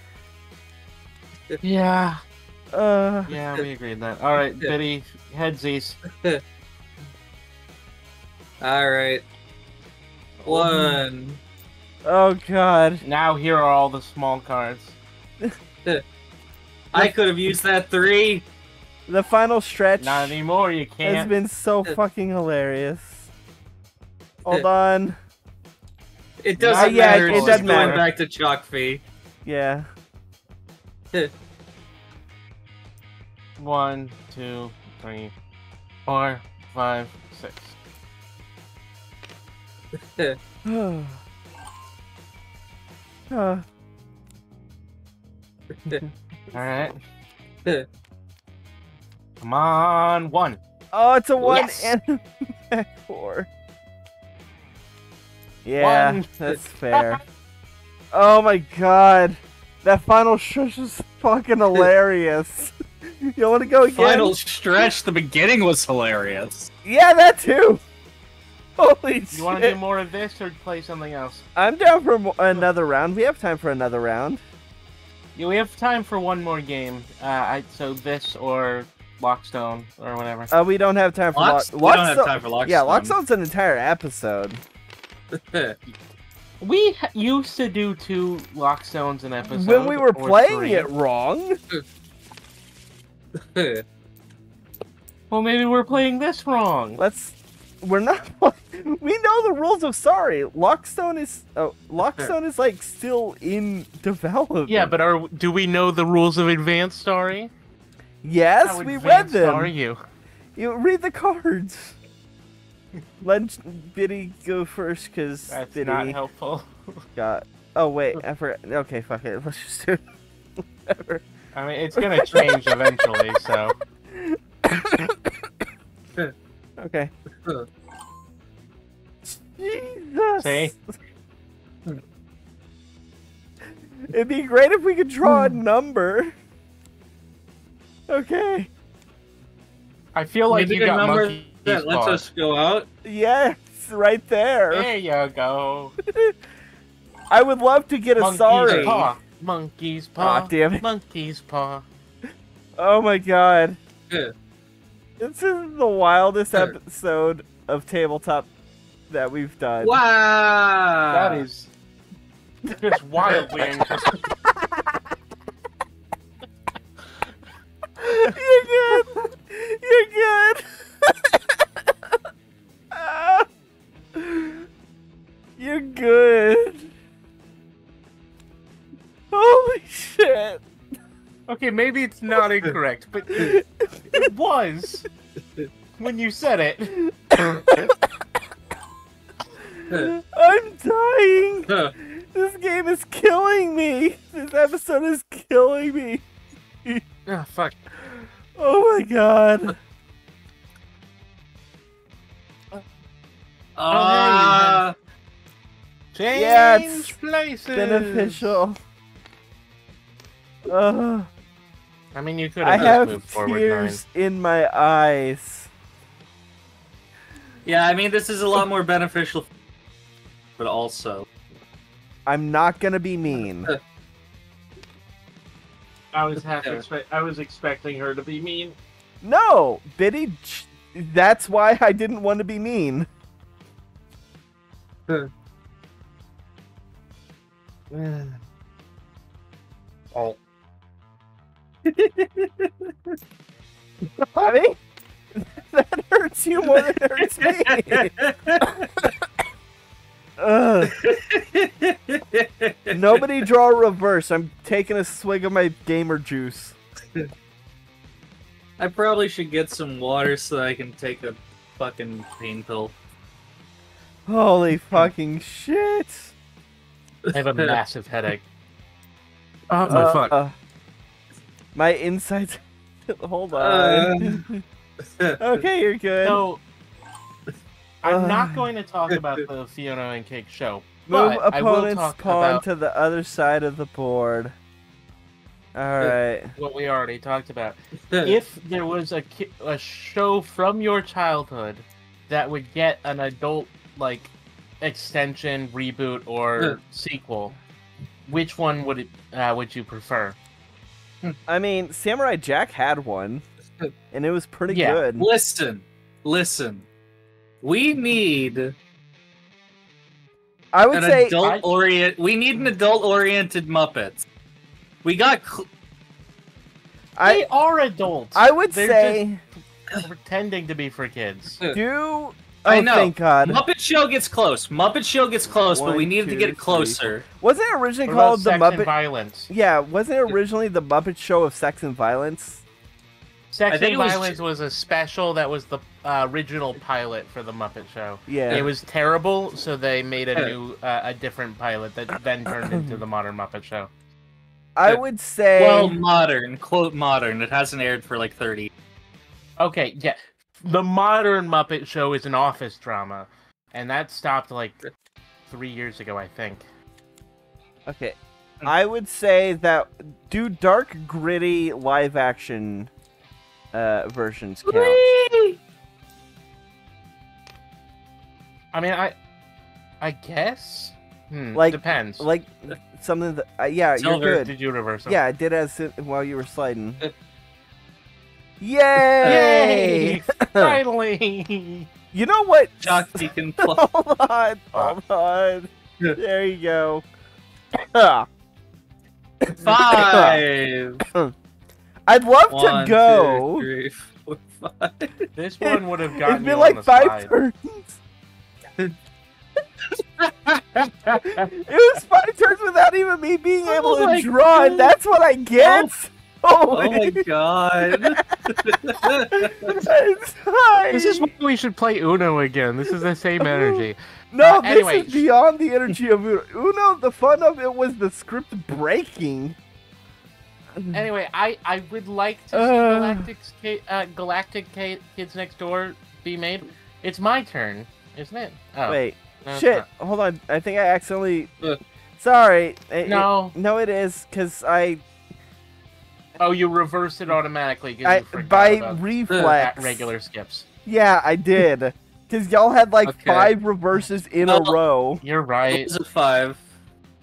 Yeah, Uh. yeah, we agreed that. Alright, Yeah. Biddy, headsies. *laughs* all right. One. Oh God. Now here are all the small cards. *laughs* I could have used that three. The final stretch Not anymore, you can't. Has been so *laughs* fucking hilarious. *laughs* Hold on. It doesn't yeah, matter. it It's doesn't just going matter. back to chalk fee. Yeah. One, two, three, four, five, six. *laughs* Uh, Alright. *laughs* Come on, one. oh, it's a one Yes. and a four. Yeah, One. that's fair. oh my god. That final stretch is fucking *laughs* hilarious. you want to go again? Final stretch. The beginning was hilarious. Yeah, that too. Holy shit. You want to do more of this or play something else? I'm down for mo- another round. We have time for another round. Yeah, we have time for one more game. Uh, I, so this or Lockstone or whatever. Uh, we don't have time for Locks- Lock- we don't have Lockstone- time for Lockstone. Yeah, Lockstone's an entire episode. *laughs* We h- used to do two Lockstones an episode. when we were playing three. it wrong. *laughs* Well, maybe we're playing this wrong. Let's. We're not. *laughs* We know the rules of sorry. Lockstone is. Oh, Lockstone is like still in development. Yeah, but are do we know the rules of Advanced sorry? yes, How we read them. Are you? You read the cards. Let Biddy go first, cause That's Biddy not helpful. got. Oh wait, I forgot. Okay, fuck it. Let's just do. Whatever. *laughs* I mean, it's gonna change eventually. So *laughs* Okay. Jesus. See? Hmm. It'd be great if we could draw a hmm. number. Okay. I feel like Maybe you got number monkey that lets paw. us go out. Yes, right there. There you go. *laughs* I would love to get a Monkey's sorry. paw. Monkey's paw. Aw, damn it. Monkey's paw. Oh my god. Yeah. This is the wildest Sure. episode of tabletop that we've done. Wow. That is just wildly interesting. *laughs* You're good. You're good. *laughs* You're good. Holy shit. Okay, maybe it's not incorrect, but it was when you said it. I'm dying. Huh. This game is killing me. This episode is killing me. Oh fuck. Oh my god. Uh, Change Yeah, it's places. Beneficial. Uh, I mean, you could I have just moved have forward tears in my eyes. yeah, I mean, this is a lot more beneficial, but also. I'm not gonna be mean. *laughs* I was half Yeah. expect. I was expecting her to be mean. No, Biddy. That's why I didn't want to be mean. *laughs* *sighs* Oh. I mean, that hurts you more than it hurts me. Nobody draw a reverse. I'm taking a swig of my gamer juice. I probably should get some water so I can take a fucking pain pill. Holy fucking shit! I have a massive headache. Oh my Uh, fuck. uh, my insides. *laughs* Hold on. *laughs* okay, you're good. So, I'm Uh. not going to talk about the Fionna and Cake show. Move but I will opponent's talk pawn about to the other side of the board. Alright. what we already talked about. *laughs* if there was a ki- a show from your childhood that would get an adult like extension, reboot, or sequel, which one would it uh, would you prefer? I mean, Samurai Jack had one, and it was pretty Yeah. good. listen, listen. We need I would an say adult orient. We need an adult oriented Muppets. We got. Cl- they are adults. I would They're say pretending to be for kids. *laughs* do. I oh, know. thank God. Muppet Show gets close. Muppet Show gets close, but we One, needed to get three, closer. Wasn't it originally What about called the sex and Muppet? violence? Yeah, wasn't it originally the Muppet Show of Sex and Violence? Sex I think and it was Violence was a special that was the uh, original pilot for the Muppet Show. Yeah. It was terrible, so they made a new, uh, a different pilot that then turned into the modern Muppet Show. I would say. Well, modern, quote modern. It hasn't aired for like thirty. Okay, yeah, the modern Muppet Show is an office drama, and that stopped like three years ago, I think. Okay. I would say that do dark, gritty live action uh, versions count? I mean, I, I guess. Hmm, Like- depends. Like something that. Uh, yeah, Silver, you're good. Did you reverse them? Yeah, I did as while you were sliding. *laughs* Yay! Yay! *laughs* Finally. You know what? Jockey *laughs* can play. hold on, hold on. *laughs* There you go. Ah. Five. I'd love One, to go. two, three, four, five. This one would have gotten It'd gotten be you like on the five slide. turns. It was five turns without even me being able Oh my to draw, and that's what I get. Oh Holy, my god. *laughs* This is why we should play Uno again. This is the same *laughs* energy. no, uh, this anyway, is beyond the energy of Uno. Uno. The fun of it was the script breaking. Anyway, I, I would like to see Uh. Galactic uh, Galactic Ca- Kids Next Door be made. It's my turn, isn't it? Oh, Wait, no, shit. Hold on. I think I accidentally. Sorry. It- No. it- no, it is because I, Oh, you reverse it automatically because I by reflex. at regular skips. Yeah, I did. Because y'all had like Okay. five reverses in a Oh. row. You're It right. was a five.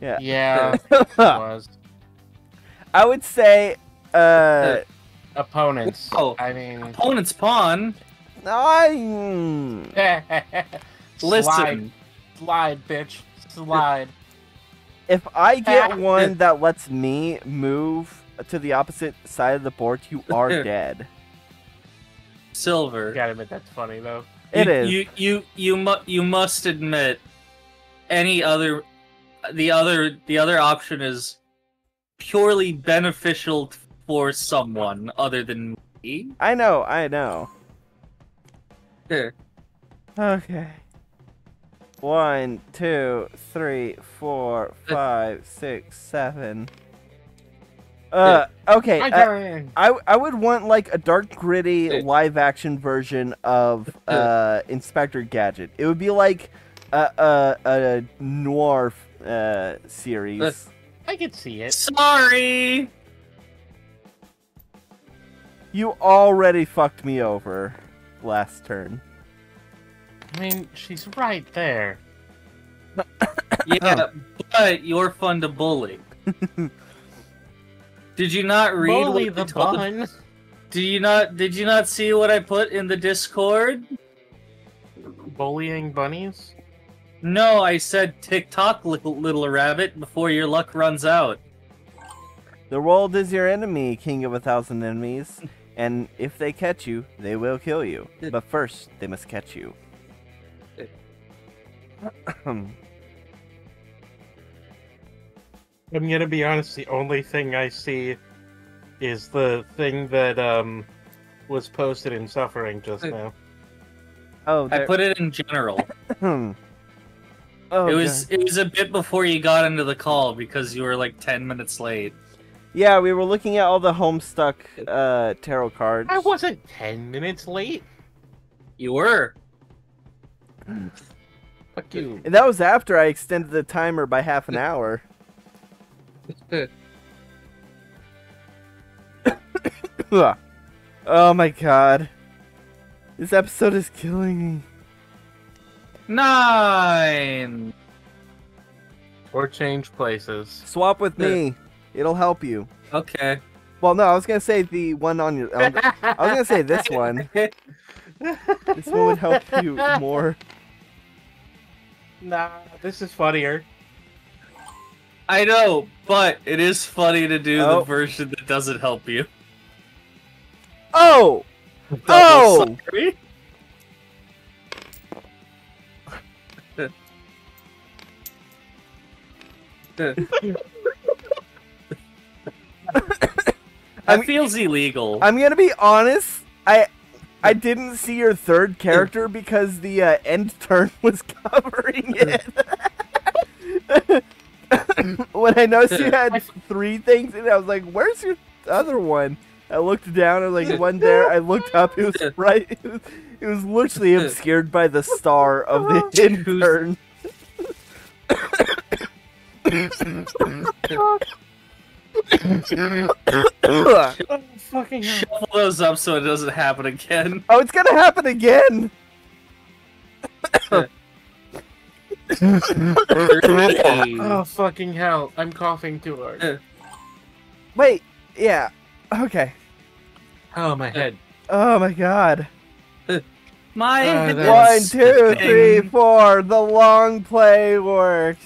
Yeah. Yeah, it was. *laughs* I would say, uh, Opponents. Oh. I mean, Opponent's pawn. I, *laughs* Listen. Slide, slide, bitch, slide. if I get one that lets me move to the opposite side of the board, you are *laughs* dead. Silver. Gotta admit that's funny though. It you, is. You you you mu- you must admit any other the other the other option is purely beneficial for someone other than me. I know, I know. Here. Okay. One, two, three, four, five, six, seven. Uh, okay. My I. I, I would want like a dark, gritty, live action version of *laughs* uh, Inspector Gadget. It would be like a, a, a noir uh, series. I could see it. Sorry. You already fucked me over last turn. I mean, she's right there. *laughs* Yeah, *laughs* but you're fun to bully. Did you not read Bully what the I told- bun. Did you not did you not see what I put in the Discord? Bullying bunnies. No, I said tick tock, little, little rabbit, before your luck runs out. The world is your enemy, king of a thousand enemies. And if they catch you, they will kill you. But first, they must catch you. *clears throat* *laughs* I'm gonna be honest. The only thing I see is the thing that um was posted in suffering just now. oh, I put it in general. oh, it was it was a bit before you got into the call because you were like ten minutes late. Yeah, we were looking at all the Homestuck uh, tarot cards. I wasn't ten minutes late. You were. Fuck you. And that was after I extended the timer by half an hour. Ugh. oh my god. This episode is killing me. Nine. Or change places. Swap with me. It'll help you. Okay. Well, no, I was gonna say the one on your. on the- I was gonna say this one. *laughs* This one would help you more. Nah, this is funnier. I know, but it is funny to do Oh. the version that doesn't help you. Oh! Double Oh! sorry. *laughs* that feels illegal. I'm gonna be honest. I I didn't see your third character because the uh, end turn *laughs* was covering it. *laughs* *laughs* when I noticed you *laughs* had three things, and I was like, "Where's your other one?" I looked down, and like one there. I looked up. It was *laughs* right. It was, it was literally obscured by the star of the end Who's- Oh, fucking hell. Shuffle those up so it doesn't happen again. Oh, it's gonna happen again. Oh, fucking hell. I'm coughing too hard. Wait, yeah, okay. Oh, my head. Oh my god. My Uh, head One, is two, three, four. The long play works.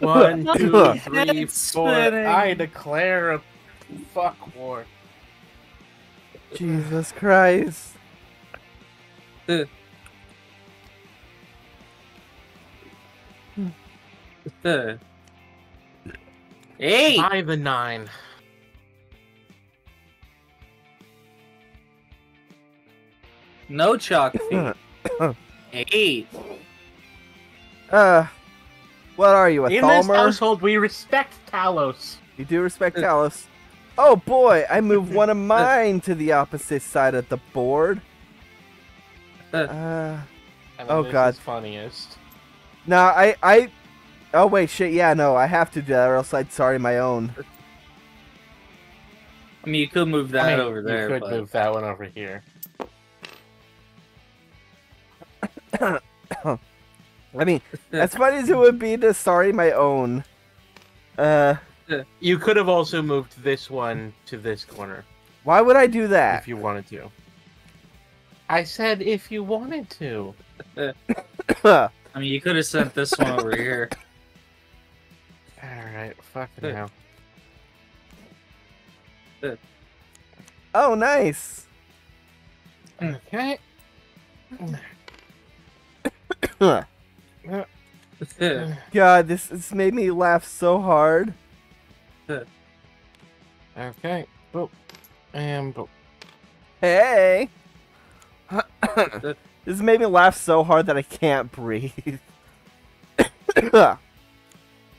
One, *laughs* two, My three, head's four. spinning. I declare a fuck war. Jesus Christ. Uh. *laughs* Eight. Five and nine. No chalk feet. *laughs* Eight. Uh, what are you, a In this household, we respect Talos. You do respect Talos. Oh boy, I moved one of *laughs* mine to the opposite side of the board. Uh, I mean, Oh, this God. is funniest. nah, I, I. Oh wait, shit. Yeah, no, I have to do that, or else I'd sorry my own. I mean, you could move I that mean, over there. You could but... move that one over here. *coughs* I mean, as funny as it would be to sorry my own. Uh, *laughs* You could have also moved this one to this corner why would I do that? if you wanted to. I said if you wanted to. *laughs* *coughs* I mean, you could have sent this one over here. *coughs* *laughs* Alright, fucking hell. oh, nice. Okay. God, this this made me laugh so hard. Okay. Boop. And boop. Hey. this made me laugh so hard that I can't breathe.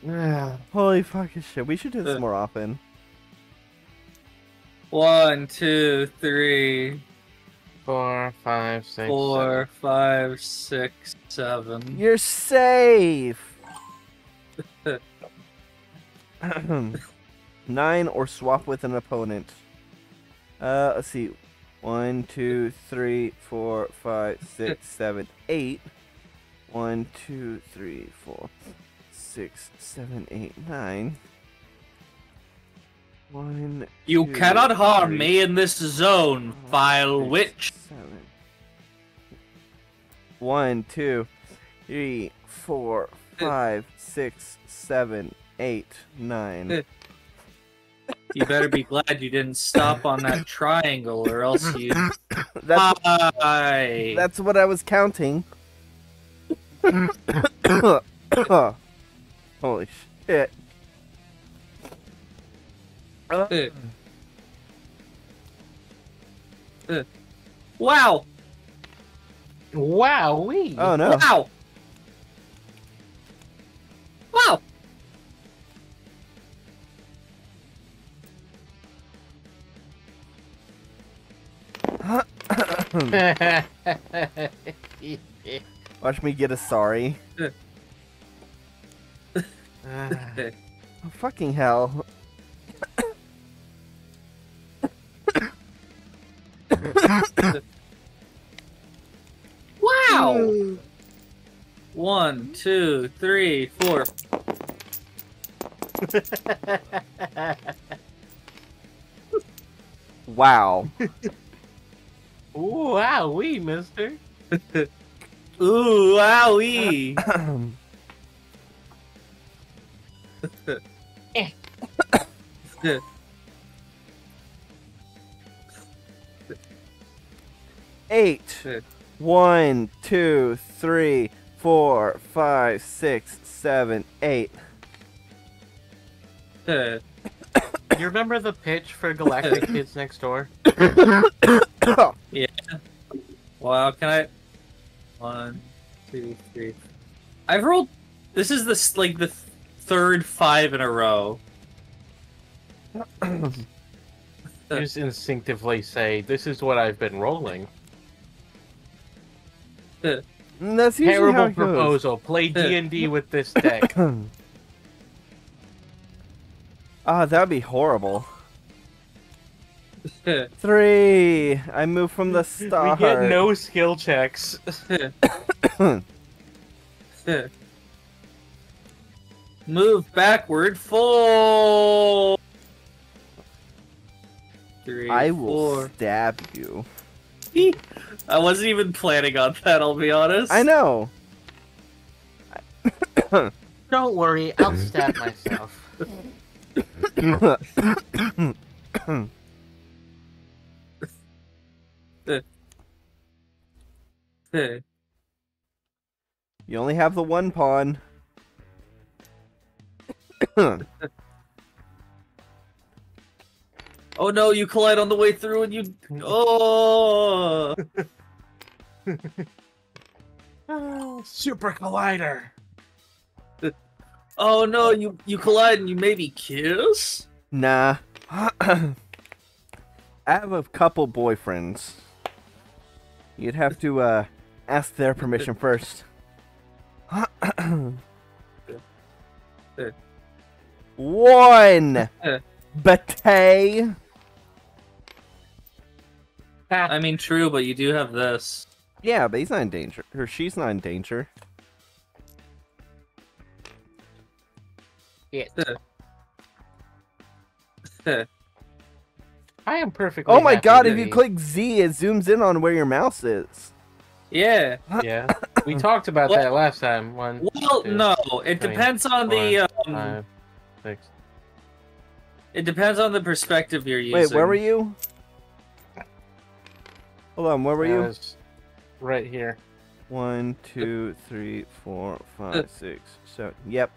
Ah, Holy fucking shit. We should do this more often. One, two, three, Four, five, six, four, five, six, seven. You're safe. *laughs* Nine or swap with an opponent. Uh, let's see. One, two, three, four, five, six, *laughs* seven, eight. One, two, three, four, six, seven, eight, nine. One. You two, cannot harm three, me in this zone, four, vile six, witch. seven. One, two. three, four, five, six, seven, eight, nine. You better be glad you didn't stop on that triangle, or else you That's die. that's what I was counting. Holy shit. Uh, uh. Wow! Wow, we. Oh no. Wow! Wow! *coughs* Watch me get a sorry. Ah. *laughs* Oh, fucking hell. *coughs* Wow! One, two, three, four. *laughs* Wow. wow, we, mister. *coughs* Ooh, wowee! *coughs* *laughs* Eight. One, two, three, four, five, six, seven, eight. Uh, *laughs* You remember the pitch for Galactic *laughs* Kids Next Door? *coughs* Yeah. Wow, can I? One, two, three. I've rolled. This is this like the third five in a row. You just instinctively say, "This is what I've been rolling." That's usually how Terrible it goes. proposal. Play D and D with this deck. *laughs* Ah, that'd be horrible. Three. I move from the we get no skill checks. *coughs* Move backward four. Three, I will four. stab you. *laughs* I wasn't even planning on that. I'll be honest. I know. *coughs* Don't worry, I'll stab myself. you only have the one pawn. *coughs* *coughs* Oh no! You collide on the way through, and you. Oh. *laughs* Super Collider. Oh no! You you collide and you maybe kiss. nah. *clears throat* I have a couple boyfriends. You'd have to uh ask their permission first. *coughs* One. *laughs* Bate. I mean, true, but you do have this. Yeah, but he's not in danger. Or she's not in danger. It. I am perfectly. Oh my happy god, if you he- click Z, it zooms in on where your mouse is. yeah. Yeah, we talked about What? that last time. One, Well, two, no. It three, depends on the. Um, five, six. it depends on the perspective you're using. Wait, where were you? Hold on, where were you? Right here. One, two, three, four, five, six, seven. Yep.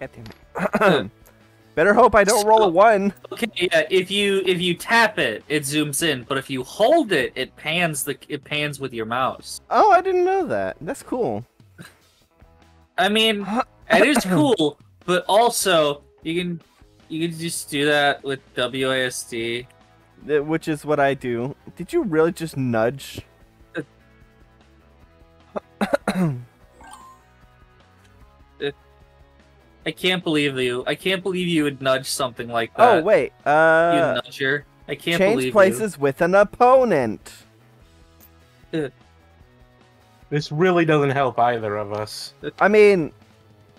God damn *clears throat* it. *clears throat* Better hope I don't roll a one. Okay, yeah. If you if you tap it, it zooms in. But if you hold it, it pans the it pans with your mouse. Oh, I didn't know that. That's cool. I mean, *laughs* it is cool, but also you can you can just do that with WASD. Th- Which is what I do. Did you really just nudge? *coughs* I can't believe you. I can't believe you would nudge something like that. Oh, wait. you Uh, nudger. I can't change believe places with an opponent. *coughs* This really doesn't help either of us. I mean,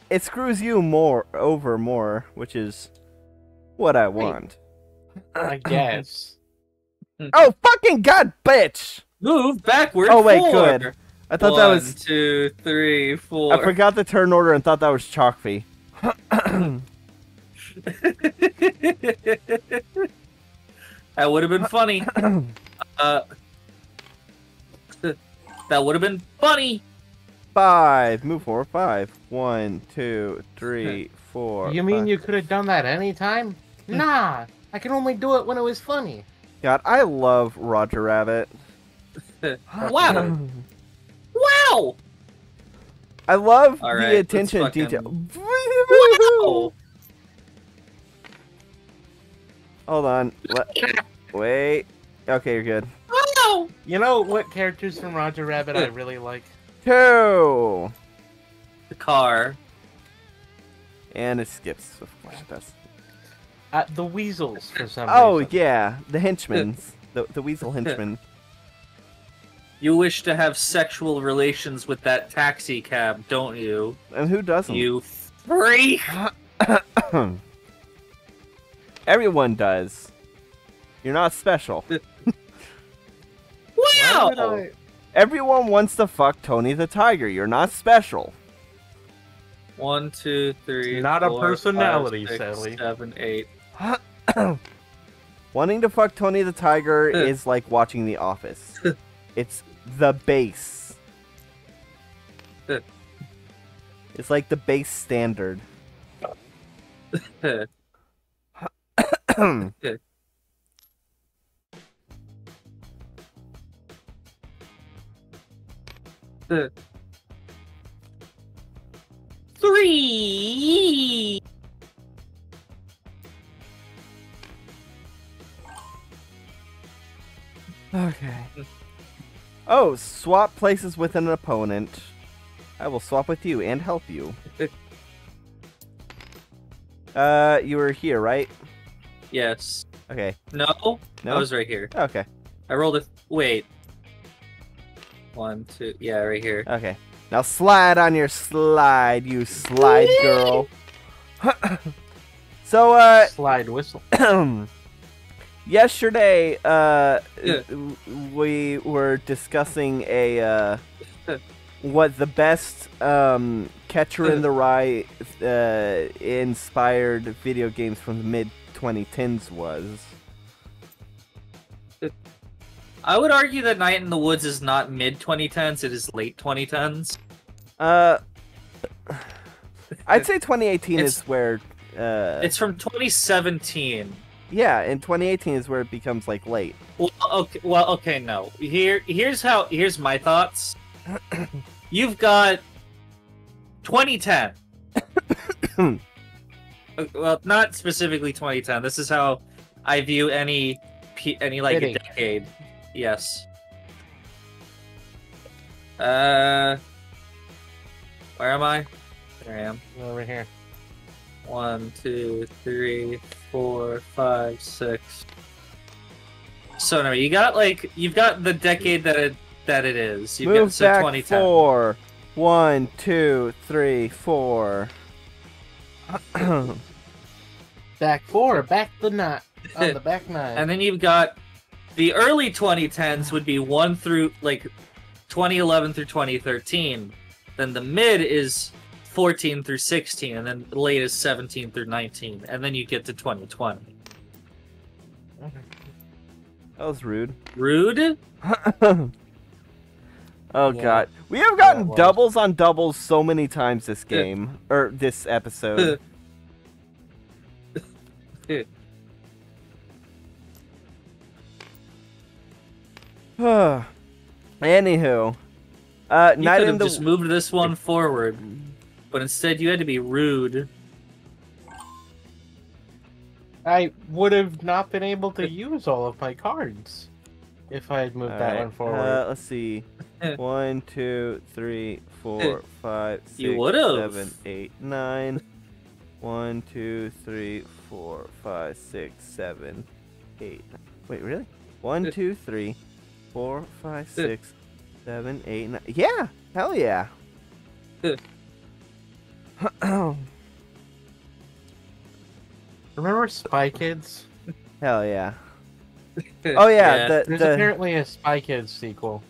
it screws you more over more, which is what I want. I guess. *laughs* Oh, fucking god, bitch! Move backward. Oh, wait, four. good. I thought that was. two, three, four. I forgot the turn order and thought that was Chalkfee. that would have been funny. *coughs* uh, that would have been funny. Five. Move forward. Five. One, two, three, *laughs* four. You mean five. you could have done that anytime? Nah, I can only do it when it was funny. God, I love Roger Rabbit. *laughs* wow. Wow. I love All the right, attention to fucking- detail. Wow. Hold on. Let- Wait. Okay, you're good. Wow. You know what characters from Roger Rabbit I really like? *laughs* Two. The car. And it skips. Of course it does. Uh, the Weasels for some Oh reason. yeah, the henchmen. the the weasel *laughs* henchmen. You wish to have sexual relations with that taxi cab, don't you? And who doesn't? You freak. *coughs* Everyone does. You're not special. *laughs* Wow. I- Everyone wants to fuck Tony the Tiger. You're not special. One, two, three. Not a personality, five, six, Sally. seven, eight. *coughs* Wanting to fuck Tony the Tiger eh. is like watching The Office. *laughs* it's the base. Eh. It's like the base standard. Eh. *coughs* Three. Okay. *laughs* Oh, swap places with an opponent. I will swap with you and help you. *laughs* uh, you were here, right? Yes. Okay. No. No? I was right here. Okay. I rolled a. Wait. One, two. Yeah, right here. Okay. Now slide on your slide, you slide girl. *laughs* so, uh, Slide whistle. *clears throat* yesterday, uh, Yeah. we were discussing a, uh, what the best, um, Catcher in the Rye, uh, inspired video games from the mid 2010s was. I would argue that Night in the Woods is not mid 2010s, it is late 2010s. Uh, I'd say 2018 is where, uh, It's from 2017. Yeah, in 2018 is where it becomes like late. Well, okay, well, okay, no. Here, here's how. Here's my thoughts. *coughs* You've got 2010. *coughs* Uh, well, not specifically 2010. This is how I view any any like Fitting. a decade. Yes. Uh, where am I? There I am. Over here. One, two, three, four, five, six. So anyway, you got like you've got the decade that it that it is. You've got Move so back 2010. four. One, two, three, four. *clears throat* Back four, back the nine. On the back *laughs* nine. And then you've got the early 2010s would be 1 through like 2011 through 2013. Then the mid is 14 through 16 and then the late is 17 through 19 and then you get to 2020. that was rude. Rude? *laughs* oh Yeah. god. We have gotten was. doubles on doubles so many times this game. or this episode. *laughs* *sighs* Anywho. Uh You Night could in have the just moved this one forward, but instead you had to be rude. I would have not been able to use all of my cards if I had moved that Alright, one forward. Uh, let's see. *laughs* one, two, three, four, five, six, you seven, eight, nine. One, two, three, four, five, six, seven, eight. Wait, really? One, Uh. two, three, four, five, six, seven, eight, nine. Yeah, hell yeah. Uh. *clears throat* Remember Spy Kids? hell yeah. *laughs* Oh yeah, the There's the apparently a Spy Kids sequel.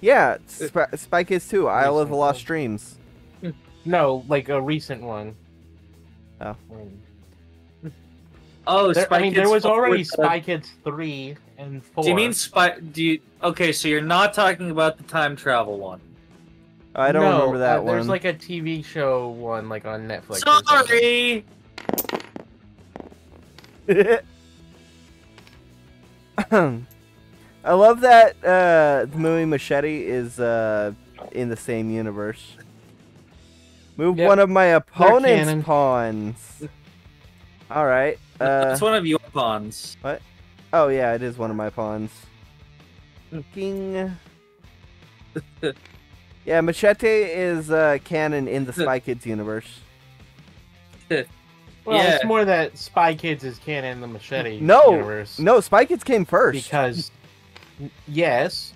Yeah, Sp- Spy Kids 2, Isle of the Recent Lost one. Dreams. *laughs* No, like a recent one. Oh. Oh, there- Spy I mean, Kids there was already with, uh, Spy Kids three and four. Do you mean Spy? Do you? Okay, so you're not talking about the time travel one. I don't No, remember that uh, one. There's like a TV show one, like on Netflix. Sorry. *laughs* I love that uh, the movie Machete is uh, in the same universe. Move Yep. one of my opponent's pawns. All right. Uh, That's one of your pawns. What? Oh yeah, it is one of my pawns. King. *laughs* yeah, Machete is uh, canon in the *laughs* Spy Kids universe. Well, Yeah. it's more that Spy Kids is canon in the Machete No, universe. No, Spy Kids came first. because yes,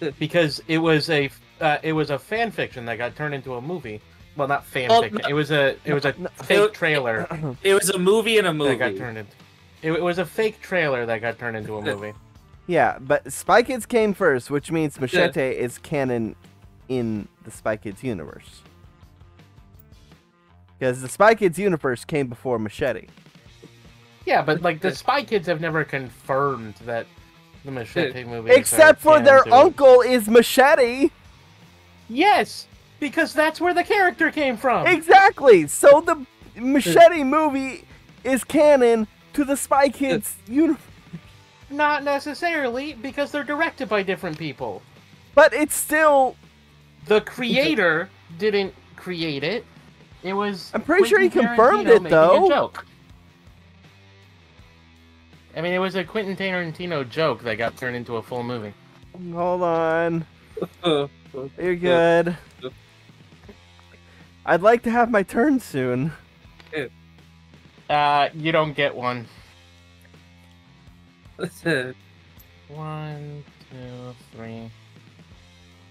*laughs* because it was a uh, it was a fan fiction that got turned into a movie. Well, not fan Well, fiction. no- it was a it was a no- fake It- trailer *coughs* It was a movie and a movie that got turned into. It, it was a fake trailer that got turned into a *laughs* movie. Yeah, but Spy Kids came first, which means Machete is canon in the Spy Kids universe. Because the Spy Kids universe came before Machete. Yeah, but like the Spy Kids have never confirmed that the Machete movie. Except for their uncle is Machete. Yes, because that's where the character came from. Exactly. So the Machete movie is canon to the Spy Kids universe. Not necessarily, because they're directed by different people. But it's still. The creator didn't create it. It was. I'm pretty sure he confirmed Tarantino it, making though. A joke. I mean, it was a Quentin Tarantino joke that got turned into a full movie. Hold on. *laughs* You're good. I'd like to have my turn soon. Uh, you don't get one. *laughs* One, two, three,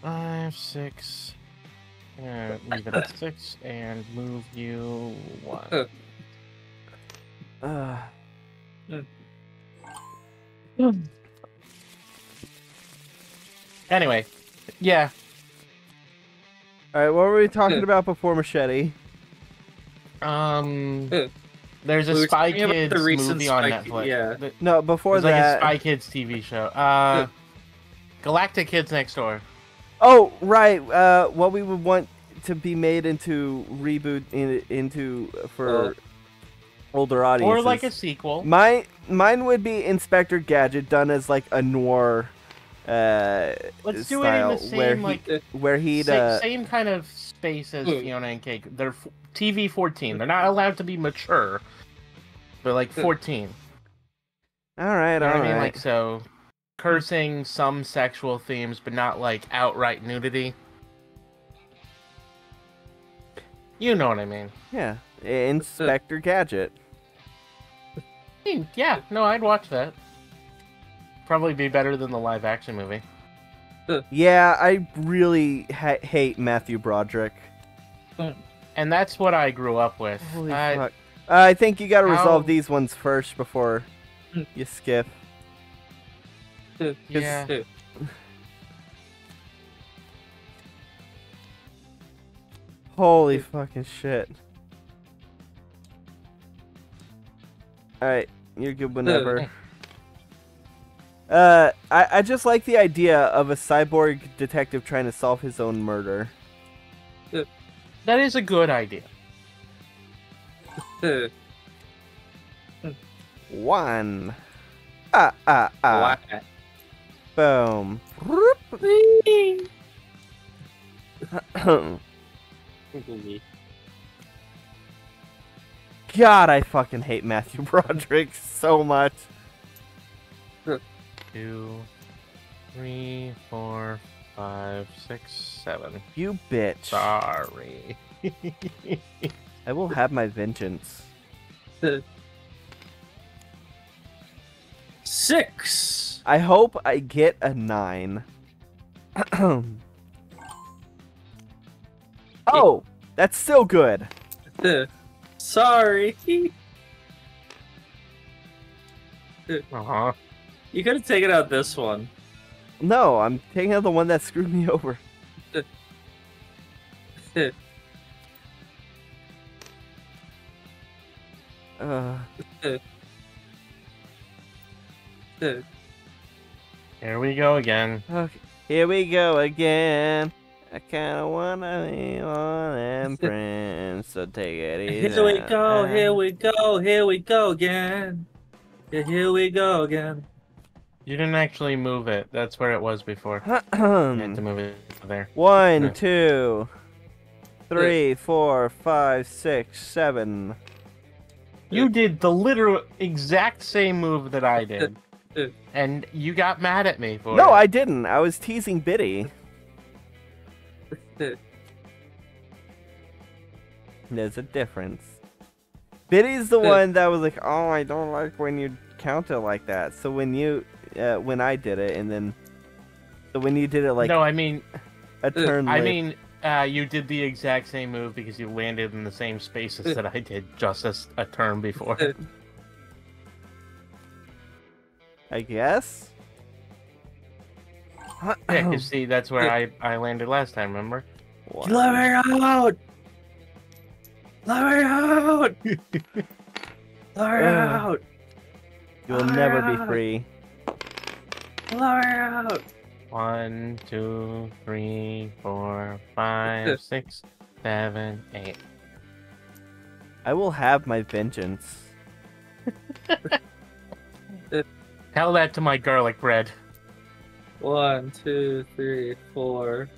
five, six. Uh, leave it at six and move you one. Uh, Anyway, yeah. all right, what were we talking about before Machete? Um, there's a we Spy talking about Kids the movie on Spy Ki- Netflix. yeah. Th- No, before There's like a. Spy Kids TV show. Uh, Galactic Kids Next Door. Oh, right. Uh, what we would want to be made into reboot in, into for Uh, older audiences. Or like a sequel. My mine would be Inspector Gadget done as like a noir uh Let's do it in the same where he, like where he'd uh, same kind of space as Hmm. Fionna and Cake. They're f- TV 14. They're not allowed to be mature. They're like 14. all right, You know all what I mean? Like so, cursing, some sexual themes, but not like outright nudity. You know what I mean? yeah, Inspector Gadget. I *laughs* mean, yeah, no, I'd watch that. Probably be better than the live action movie. *laughs* Yeah, I really ha- hate Matthew Broderick. *laughs* And that's what I grew up with. Holy I- fuck. Uh, I think you got to How- resolve these ones first before you skip. Yeah. Holy fucking shit. Alright, you're good whenever. Uh, I, I just like the idea of a cyborg detective trying to solve his own murder. That is a good idea. One. Ah, ah, ah. Boom. God, I fucking hate Matthew *laughs* Broderick so much. Two, three, four, five, six, seven. You bitch. Sorry. *laughs* I will have my vengeance. *laughs* Six. I hope I get a nine. *clears throat* oh, that's still good. *laughs* Sorry. Uh huh. You could have taken out this one. No, I'm taking out the one that screwed me over. *laughs* Uh, *laughs* Here we go again. okay, here we go again. I kinda wanna be on them *laughs* friends, so take it easy. Here we go, here we go, here we go again. Yeah, here we go again. You didn't actually move it. That's where it was before. *clears throat* You had to move it there. One, Yeah. two, three, four, five, six, seven. You did the literal exact same move that I did. *laughs* And you got mad at me for No, it. I didn't. I was teasing Biddy. *laughs* There's a difference. Biddy's the one that was like, "Oh, I don't like when you count it like that." So when you, uh, when I did it, and then, so when you did it like no, I mean, a turn, I late- mean, uh, you did the exact same move because you landed in the same spaces that I did just as a turn before. *laughs* I guess. Yeah, you see, that's where I, I landed last time, remember? One. Let me out! Let me out! *laughs* Let me Ugh. out! You'll never be Ah. free. Let me out! One, two, three, four, five, six, seven, eight. I will have my vengeance. *laughs* Tell that to my garlic bread. One, two, three, four.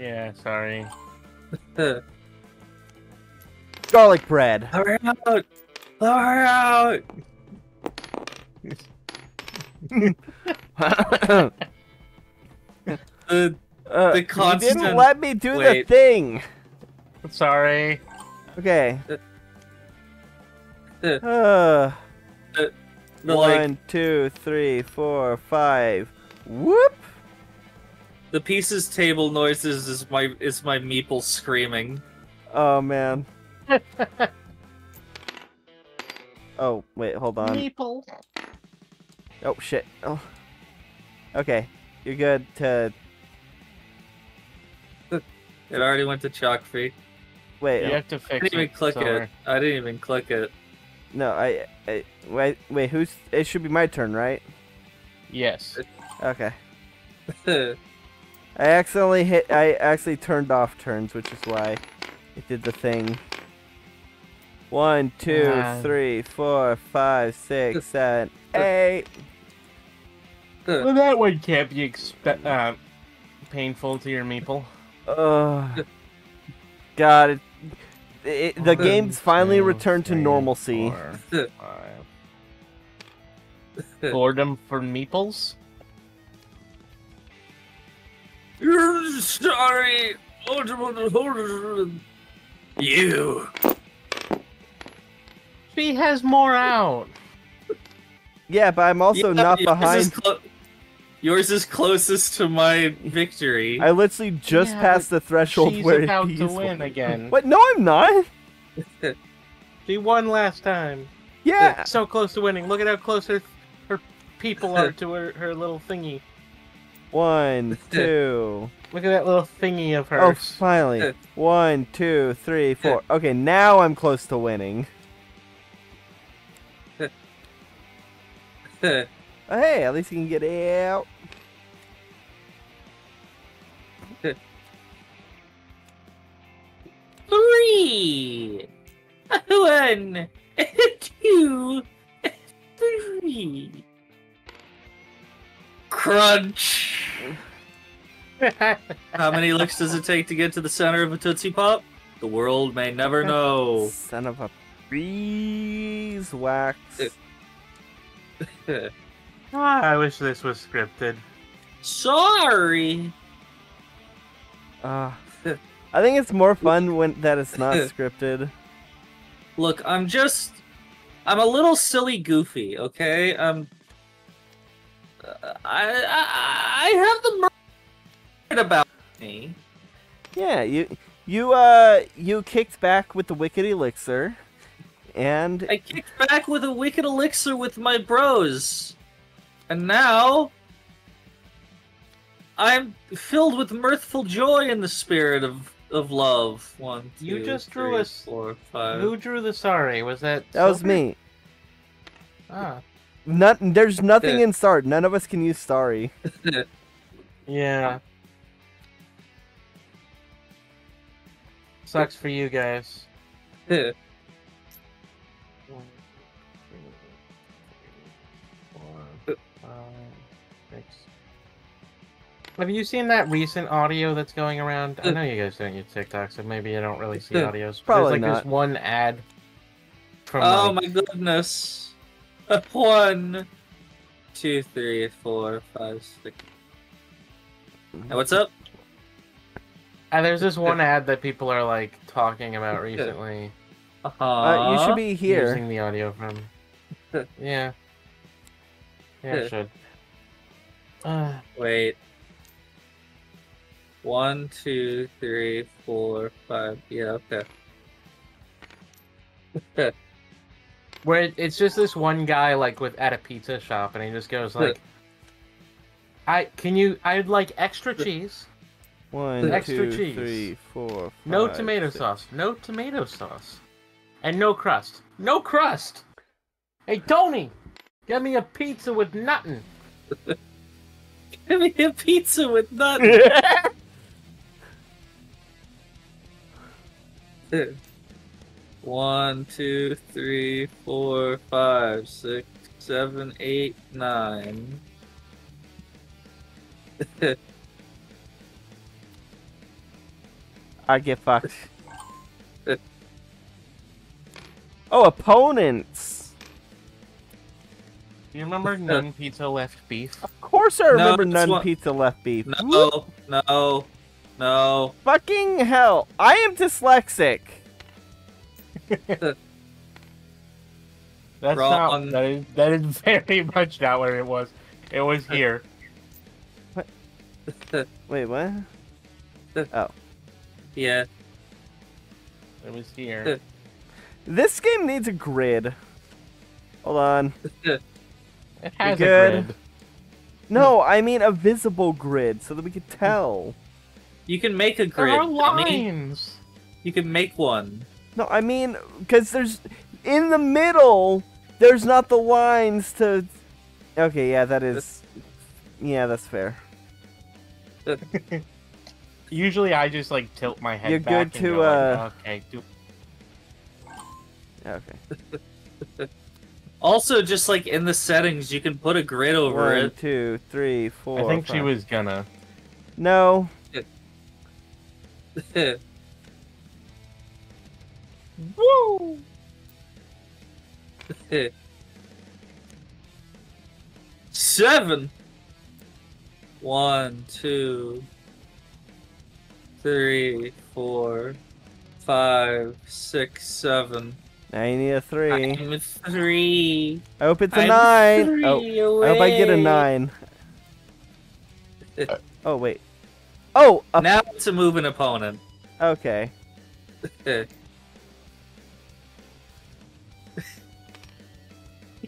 Yeah, sorry. *laughs* Garlic bread. me out! Let me out! *laughs* uh, The, you didn't let me do Wait. the thing. Sorry. Okay. Uh, Uh, the like one, two, three, four, five. Whoop. the pieces table noises is my is my meeple screaming. Oh man. *laughs* oh wait, hold on. Meeple. Oh shit. Oh. Okay, you're good to It already went to chalk free. wait. You oh, have to I fix didn't even it. click Sorry. it. I didn't even click it. No, I, I wait. Wait, who's? It should be my turn, right? Yes. Okay. *laughs* I accidentally hit. I actually turned off turns, which is why it did the thing. One, two, Ah. three, four, five, six, *laughs* seven, eight. Well, that one can't be expe- uh, painful to your meeple. Ugh. God, it, it, the One, game's finally Two, returned to normalcy. four. Boredom *laughs* for meeples? You're sorry. You. She has more out. Yeah, but I'm also Yeah, not yours is behind. Clo- yours is closest to my victory. I literally just Yeah, passed the threshold She's where about he's to win again. What? No, I'm not. She won last time. Yeah. So close to winning. Look at how close her, her people are to her, her little thingy. One, *laughs* two. Look at that little thingy of oh, hers. Oh, finally. *laughs* One, two, three, four. Okay, now I'm close to winning. *laughs* Oh, hey, at least you can get out. *laughs* Three. One. Two. Three. *laughs* Crunch. *laughs* How many licks does it take to get to the center of a Tootsie Pop? The world may never know. Son of a beeswax. Ah, I wish this was scripted. Sorry. Uh, I think it's more fun when that it's not *laughs* scripted. Look, I'm just. I'm a little silly goofy, okay? Um. I, I, I have the murder about me. Yeah, you you uh you kicked back with the wicked elixir, and I kicked back with a wicked elixir with my bros. And now. I'm filled with mirthful joy in the spirit of of love. One, two, You just drew three, us- four, five. Who drew the sorry? Was that? That was me. Ah, Not, there's nothing Yeah. in Star. None of us can use Starry. *laughs* yeah. Sucks for you guys. Have you seen that recent audio that's going around? I know you guys don't use TikTok, so maybe you don't really see audios. Probably There's like not. this one ad from oh like, my goodness! One, two, three, four, five, six. Hey, what's up? And there's this one ad that people are like talking about recently. Uh-huh. Uh, you should be here. Using the audio from. *laughs* yeah. Yeah, it should. Uh, Wait. One, two, three, four, five. Yeah, okay. *laughs* where it- it's just this one guy like with at a pizza shop, and he just goes *laughs* like, "I can you? I'd like extra *laughs* cheese, One, Extra two, cheese. three, four, no tomato six. sauce, no tomato sauce, and no crust, no crust." Hey Tony, get me a pizza with nothing. Give me a pizza with nothing. One, two, three, four, five, six, seven, eight, nine. *laughs* I get fucked. oh, opponents. Do you remember *laughs* none pizza left beef? Of course, I remember it's none one- pizza left beef. No, no, no. Fucking hell! I am dyslexic. *laughs* That's Wrong. not. That is that is very much not where it was. It was here. *laughs* Wait, what? *laughs* Oh. Yeah. It was here. This game needs a grid. Hold on. It has a good? grid. No, I mean a visible grid so that we could tell. You can make a grid. There grid. are dummy. lines. You can make one. No, I mean because there's in the middle. There's not the lines to. Okay, yeah, that is. Yeah, that's fair. *laughs* Usually, I just like tilt my head. You're back good and to, go like, uh, okay. Do... Okay. *laughs* Also, just like in the settings, you can put a grid over One, it. two, three, four. I think she was gonna. No. Woo! *laughs* Seven. One, two, three, four, five, six, seven. Now you need a 3 I'm a three. I hope it's a I'm nine. Three Oh, I hope I get a nine. *laughs* oh wait. Oh, a- Now it's a moving opponent. okay. *laughs*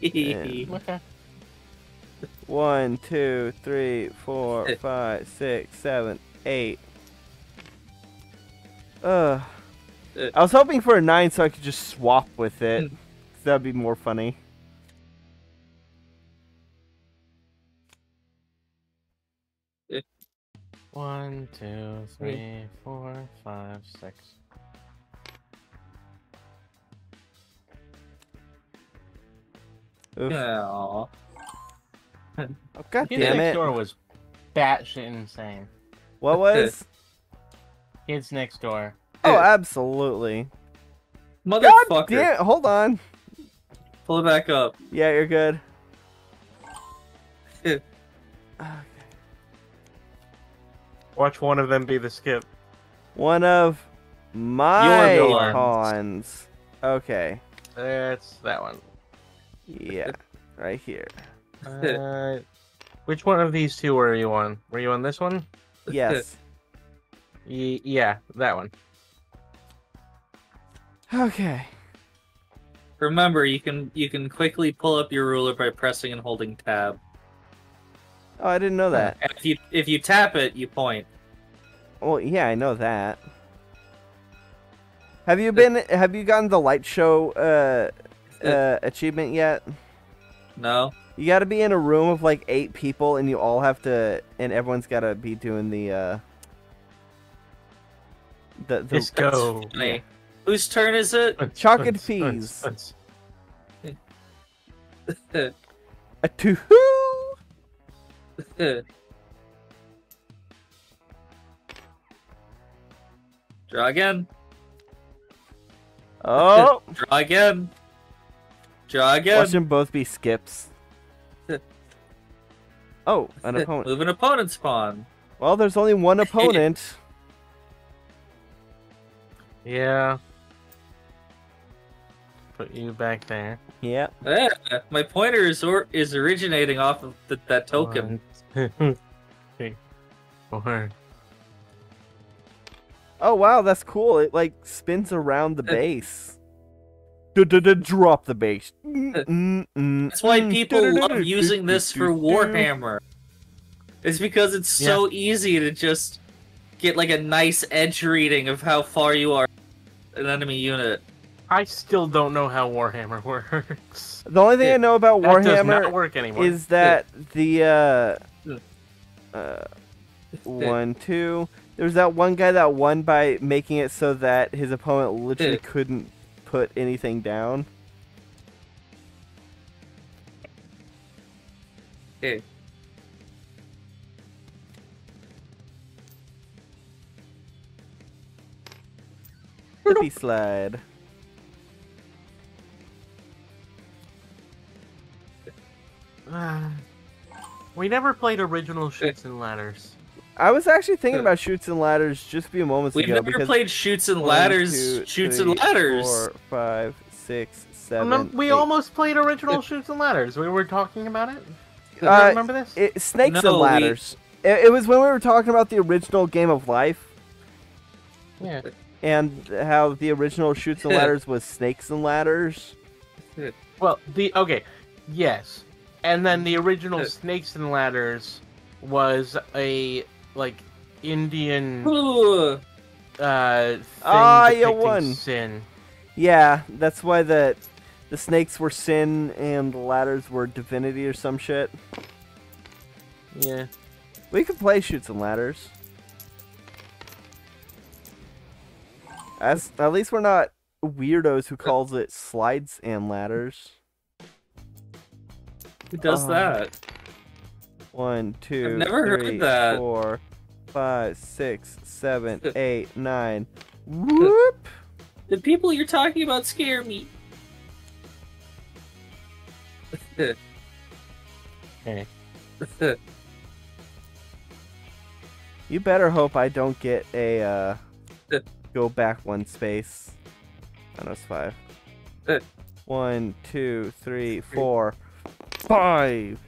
Okay. One, two, three, four, *laughs* five, six, seven, eight. Ugh. Uh. I was hoping for a nine so I could just swap with it. Hmm. 'cause That'd be more funny. One, two, three, four, five, six. Oof. Aw. Oh, God Kids damn Next it. Door was batshit insane. What was? *laughs* Kids Next Door. oh, absolutely. God Motherfucker. damn Hold on. Pull it back up. Yeah, you're good. *laughs* Watch one of them be the skip. One of my Your villains. pawns. Okay. That's that one. Yeah. Right here. Uh, which one of these two were you on? Were you on this one? *laughs* Yes. Y- yeah, that one. Okay. Remember, you can you can quickly pull up your ruler by pressing and holding tab. Oh, I didn't know that. If you if you tap it, you point. Well, yeah, I know that. Have you been? Have you gotten the light show uh, uh, achievement yet? No. You got to be in a room of like eight people, and you all have to, and everyone's got to be doing the uh, the the Just go. Funny. Whose turn is it? Chocolate Uns, peas. uns, uns. *laughs* a two. *laughs* Draw again. Oh, *laughs* Draw again. Draw again. watch them both be skips. *laughs* Oh, an opponent. Move an opponent spawn. Well, there's only one opponent. Yeah. Put you back there. Yeah. Eh, my pointer is or is originating off of th- that token. One, *laughs* three, four. Oh wow, that's cool. It like spins around the uh, base. Drop the base. That's why people love using this for Warhammer. It's because it's so easy to just get like a nice edge reading of how far you are an enemy unit. I still don't know how Warhammer *laughs* works. The only thing I know about That does not Warhammer work anymore. is that the uh, Yeah. Uh, one, two. There was that one guy that won by making it so that his opponent literally couldn't put anything down. Okay. Flippy slide. We never played original eh. chutes and ladders. I was actually thinking eh. about chutes and ladders just a few moments ago. We've never played chutes and one, ladders. two, chutes three, and ladders. Four, five, six, Well, we eight. almost played original eh. chutes and ladders. We were talking about it. Do you Uh, remember this? It, snakes No, and we- ladders. It, it was when we were talking about the original Game of Life yeah. and how the original chutes and ladders was snakes and ladders. Well, the okay, yes, and then the original Uh. Snakes and Ladders was a like Indian Ooh. uh thing Ah, you depicting won. sin. Yeah, that's why the the snakes were sin and the ladders were divinity or some shit. Yeah. We could play chutes and ladders. As at least we're not weirdos who calls it slides and ladders. Who does Uh, that? One, two, never heard that. four, five, six, seven, eight, nine. Whoop! The people you're talking about scare me. Okay. *laughs* *laughs* You better hope I don't get a uh, go back one space. I know it's five. One, two, three, four, five.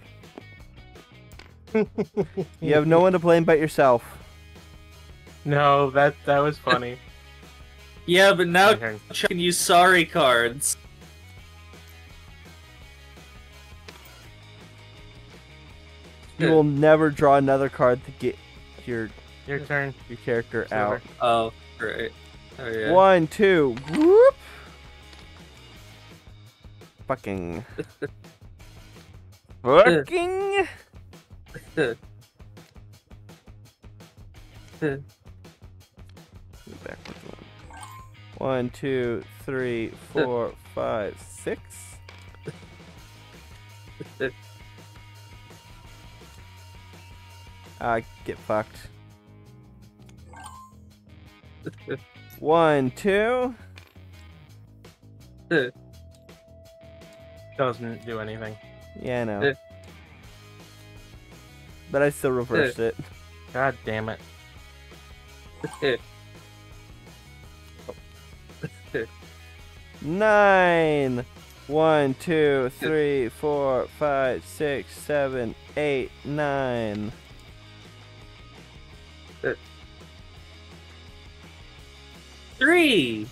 you have no one to blame but yourself. No, that that was funny. *laughs* Yeah, but now My turn. Chuck can use sorry cards. You will never draw another card to get your Your turn. your character out. Oh, right. Oh, yeah. One, two, whoop. *laughs* Fucking. *laughs* Fucking. Backwards *laughs* one. One, two, three, four, five, six. Ah, get fucked. One, two. Doesn't do anything. Yeah, I know. Eh. But I still reversed eh. it. God damn it. Eh. *laughs* Eh. Nine. One, two, three, four, five, six, seven, eight, nine. Three.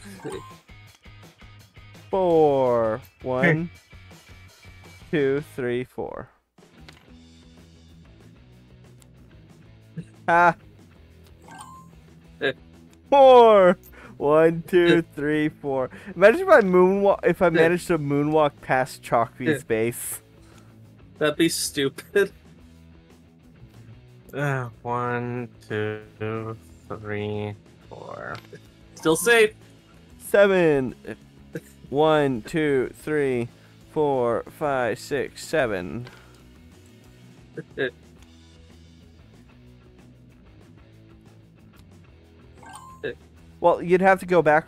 *laughs* four. One, two, three, four. Ha. Eh. Four. One, two, three, four. Imagine if I moonwalk. If I managed to moonwalk past Chalkbee's base. That'd be stupid. Uh, one, two, three, four. Still safe. Seven. One, two, three, four, five, six, seven. *laughs* Well, you'd have to go back.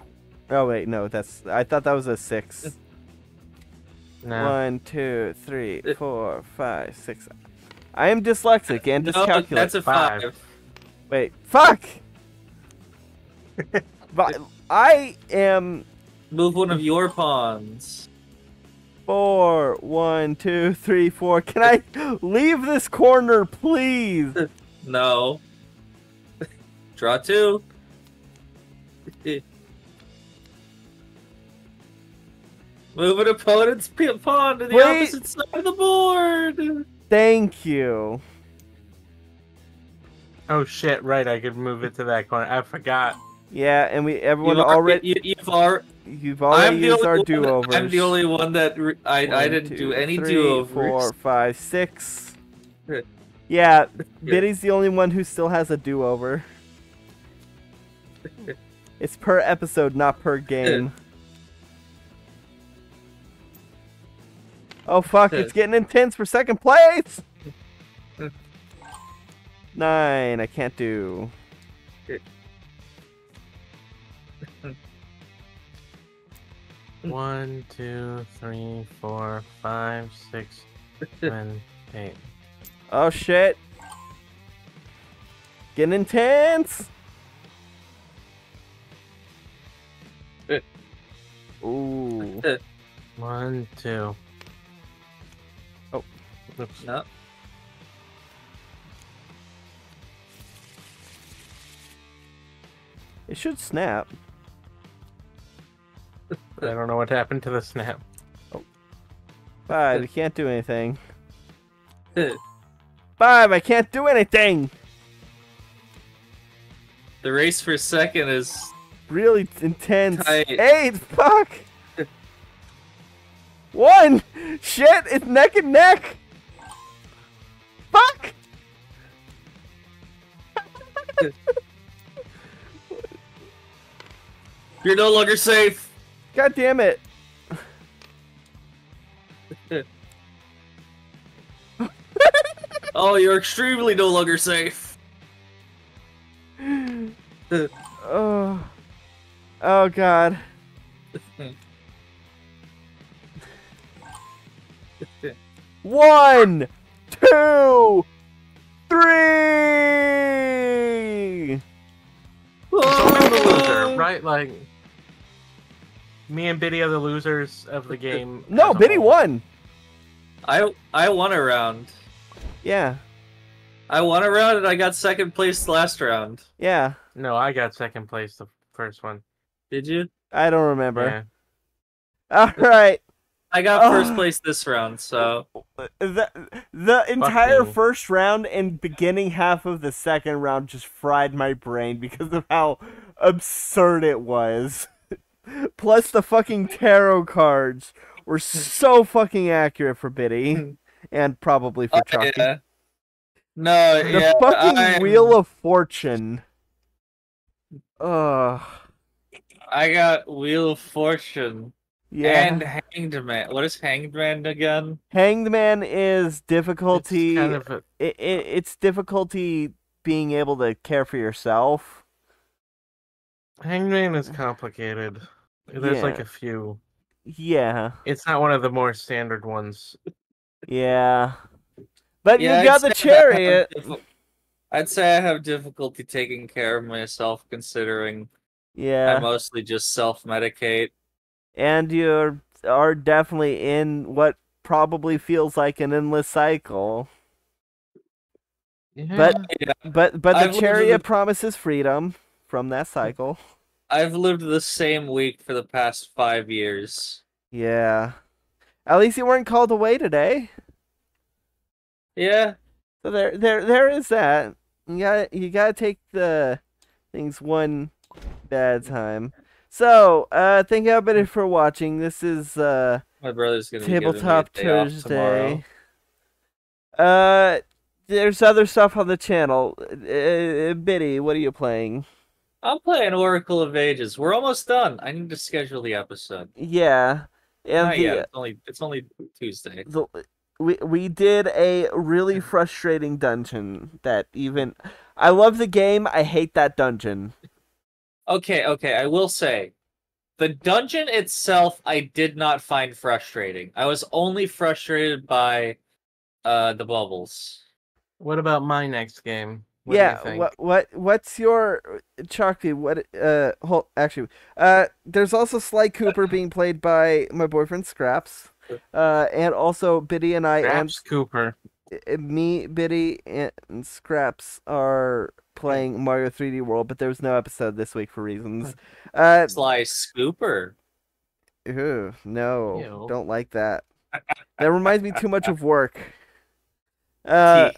Oh wait, no, that's. I thought that was a six. No. One, two, three, *laughs* four, five, six. I am dyslexic and No, that's a Five. five. Wait, fuck. *laughs* but I am Move one of your pawns. four. One, two, three, four. Can I leave this corner, please? *laughs* No. Draw two. *laughs* Move an opponent's pawn to the Wait. opposite side of the board. Thank you. Oh shit! Right, I could move it to that corner. I forgot. Yeah, and we everyone You've already You, you've already. you've already I'm used our do overs. I'm the only one that re- I I didn't do any do overs. Four, five, six. Yeah. Yeah, Biddy's the only one who still has a do over. *laughs* It's per episode, not per game. Oh fuck, it's getting intense for second place! *laughs* Nine, I can't do. One, two, three, four, five, six, *laughs* seven, eight. Oh shit! Getting intense! *laughs* Ooh. One, two. Oh. Oops. No. It should snap. I don't know what happened to the snap. Oh. Five, I can't do anything. Five, I can't do anything! The race for second is Really intense. Tight. Eight, fuck! *laughs* One! Shit, it's neck and neck! Fuck! *laughs* you're no longer safe. God damn it. Oh, you're extremely no longer safe. Oh. Oh god. One, two, three. So I'm the loser, right? Like, me and Biddy are the losers of the game. *laughs* No, as Biddy won. I I won a round. Yeah, I won a round and I got second place last round. yeah. No, I got second place the first one. Did you? I don't remember. Yeah. *laughs* All right. I got first oh. place this round, so The the entire me. first round and beginning half of the second round just fried my brain because of how absurd it was. *laughs* Plus the fucking tarot cards were so fucking accurate for Biddy *laughs* and probably for Oh, Chucky. yeah. No, The yeah, fucking I'm- Wheel of Fortune. Ugh. I got Wheel of Fortune Yeah. and Hanged Man. What is Hanged Man again? Hanged Man is difficulty. It's kind of a, it, it, it's difficulty being able to care for yourself. Hangman is complicated. There's like a few. Yeah, It's not one of the more standard ones. yeah. But Yeah, you got I'd the say I have chariot. I'd say I have difficulty taking care of myself, considering yeah. I mostly just self-medicate. and you are definitely in what probably feels like an endless cycle. Yeah. But Yeah, but but I've the chariot with- promises freedom from that cycle. I've lived the same week for the past five years. Yeah. At least you weren't called away today. Yeah. So there, there, there is that. You got, you gotta take the things one bad time. So, uh, thank you everybody for watching. This is uh, My brother's gonna be giving me a Tabletop day off Thursday. Uh, there's other stuff on the channel. Uh, Biddy, what are you playing? I'm playing Oracle of Ages. We're almost done. I need to schedule the episode. Yeah, and the. It's only it's only Tuesday. the we we did a really *laughs* frustrating dungeon that even I love the game. I hate that dungeon. Okay, okay. I will say, the dungeon itself, I did not find frustrating. I was only frustrated by uh the bubbles. What about my next game? What do you yeah, think? what what what's your Chalky? What uh? Hold, actually, uh, there's also Sly Cooper *laughs* being played by my boyfriend Scraps, uh, and also Biddy and I and Scraps Cooper. uh, me, Biddy, and Scraps are playing Mario 3D World, but there was no episode this week for reasons. Uh, Sly Scooper. ew, no, Ew. don't like that. *laughs* That reminds me too much of *laughs* work. Uh,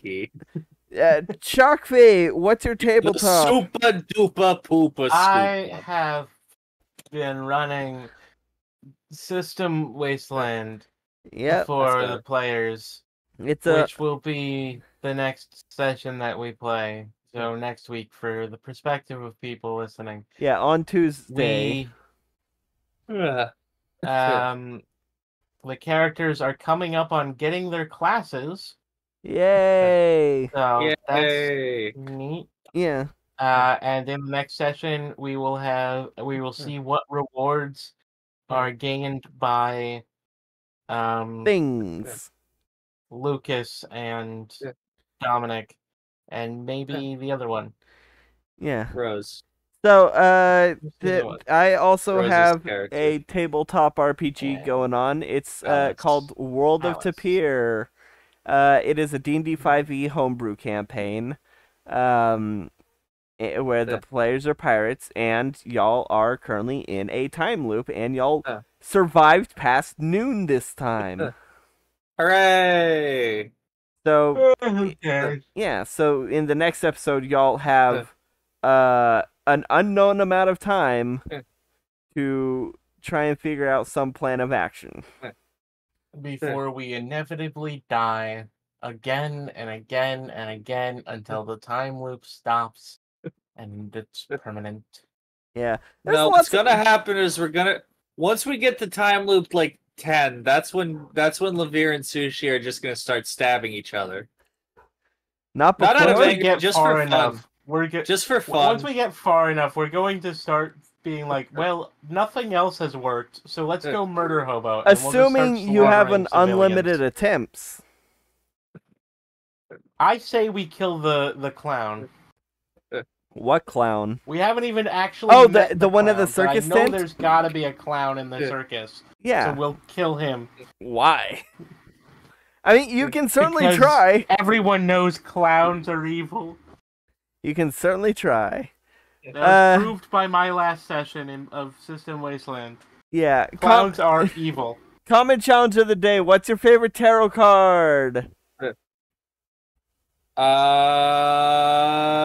Tee-hee. uh what's your tabletop? Super duper pooper I scooper. have been running System Wasteland Yep, for the players, it's a which will be the next session that we play. So next week, for the perspective of people listening, yeah on Tuesday. Ugh. we um the characters are coming up on getting their classes. Yay! So that's Yay. neat. Yeah, Uh, and in the next session, we will have we will see what rewards are gained by um things. Lucas and Yeah. Dominic, and maybe the other one. Yeah. Rose. So, uh, Who's the the, other one? I also Rose's have character. a tabletop RPG Yeah. going on. It's uh, called World of Alice. Tapir. Uh, it is a D&D 5e homebrew campaign, um, eh, where the players are pirates, and y'all are currently in a time loop, and y'all Yeah. survived past noon this time. *laughs* Hooray! So, Who yeah, so in the next episode, y'all have uh, an unknown amount of time Yeah. to try and figure out some plan of action. Before we inevitably die again and again and again mm-hmm. until the time loop stops and it's permanent. Yeah. There's no, what's of- gonna happen is we're gonna once we get the time loop like ten, that's when that's when Levere and Sushi are just gonna start stabbing each other. Not Not out before. of Once we anger, get just far for fun. enough, we're go- Just for w- Once we get far enough, we're going to start being like, well, nothing else has worked, so let's go uh, murder hobo. and we'll Assuming you have an slaughtering unlimited attempts. I say we kill the the clown. What clown? We haven't even actually. Oh, the- met the one at the clown, but circus I know tent? there's got to be a clown in the Yeah. circus, Yeah. so we'll kill him. Why? I mean, you can certainly Because- try. Everyone knows clowns are evil. You can certainly try. That Uh, proved by my last session in, of System Wasteland. Yeah. Com- Clowns are evil. Common challenge of the day. What's your favorite tarot card? Uh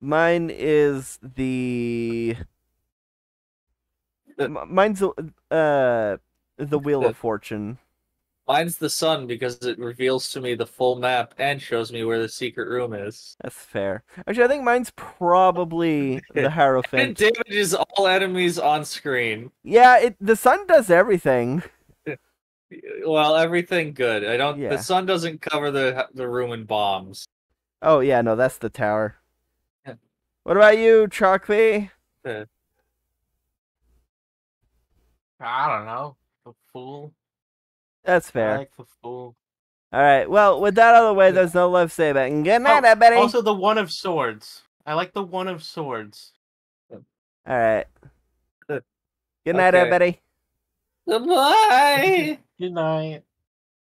Mine is the. The- M- Mine's uh the Wheel of Fortune. Mine's the sun because it reveals to me the full map and shows me where the secret room is. That's fair. Actually, I think mine's probably the *laughs* It damages all enemies on screen. Yeah, it the sun does everything. *laughs* Well, everything good. I don't. Yeah. The sun doesn't cover the the room in bombs. Oh yeah, no, that's the tower. Yeah. What about you, Chalky? Uh, I don't know. The fool. That's I fair. like the fool. All right. Well, with that out of the way, there's no love say about it. Good oh, night, Oh, everybody. Also, the one of swords. I like the one of swords. All right. Good. Good night, Okay. everybody. Goodbye. Good night. *laughs*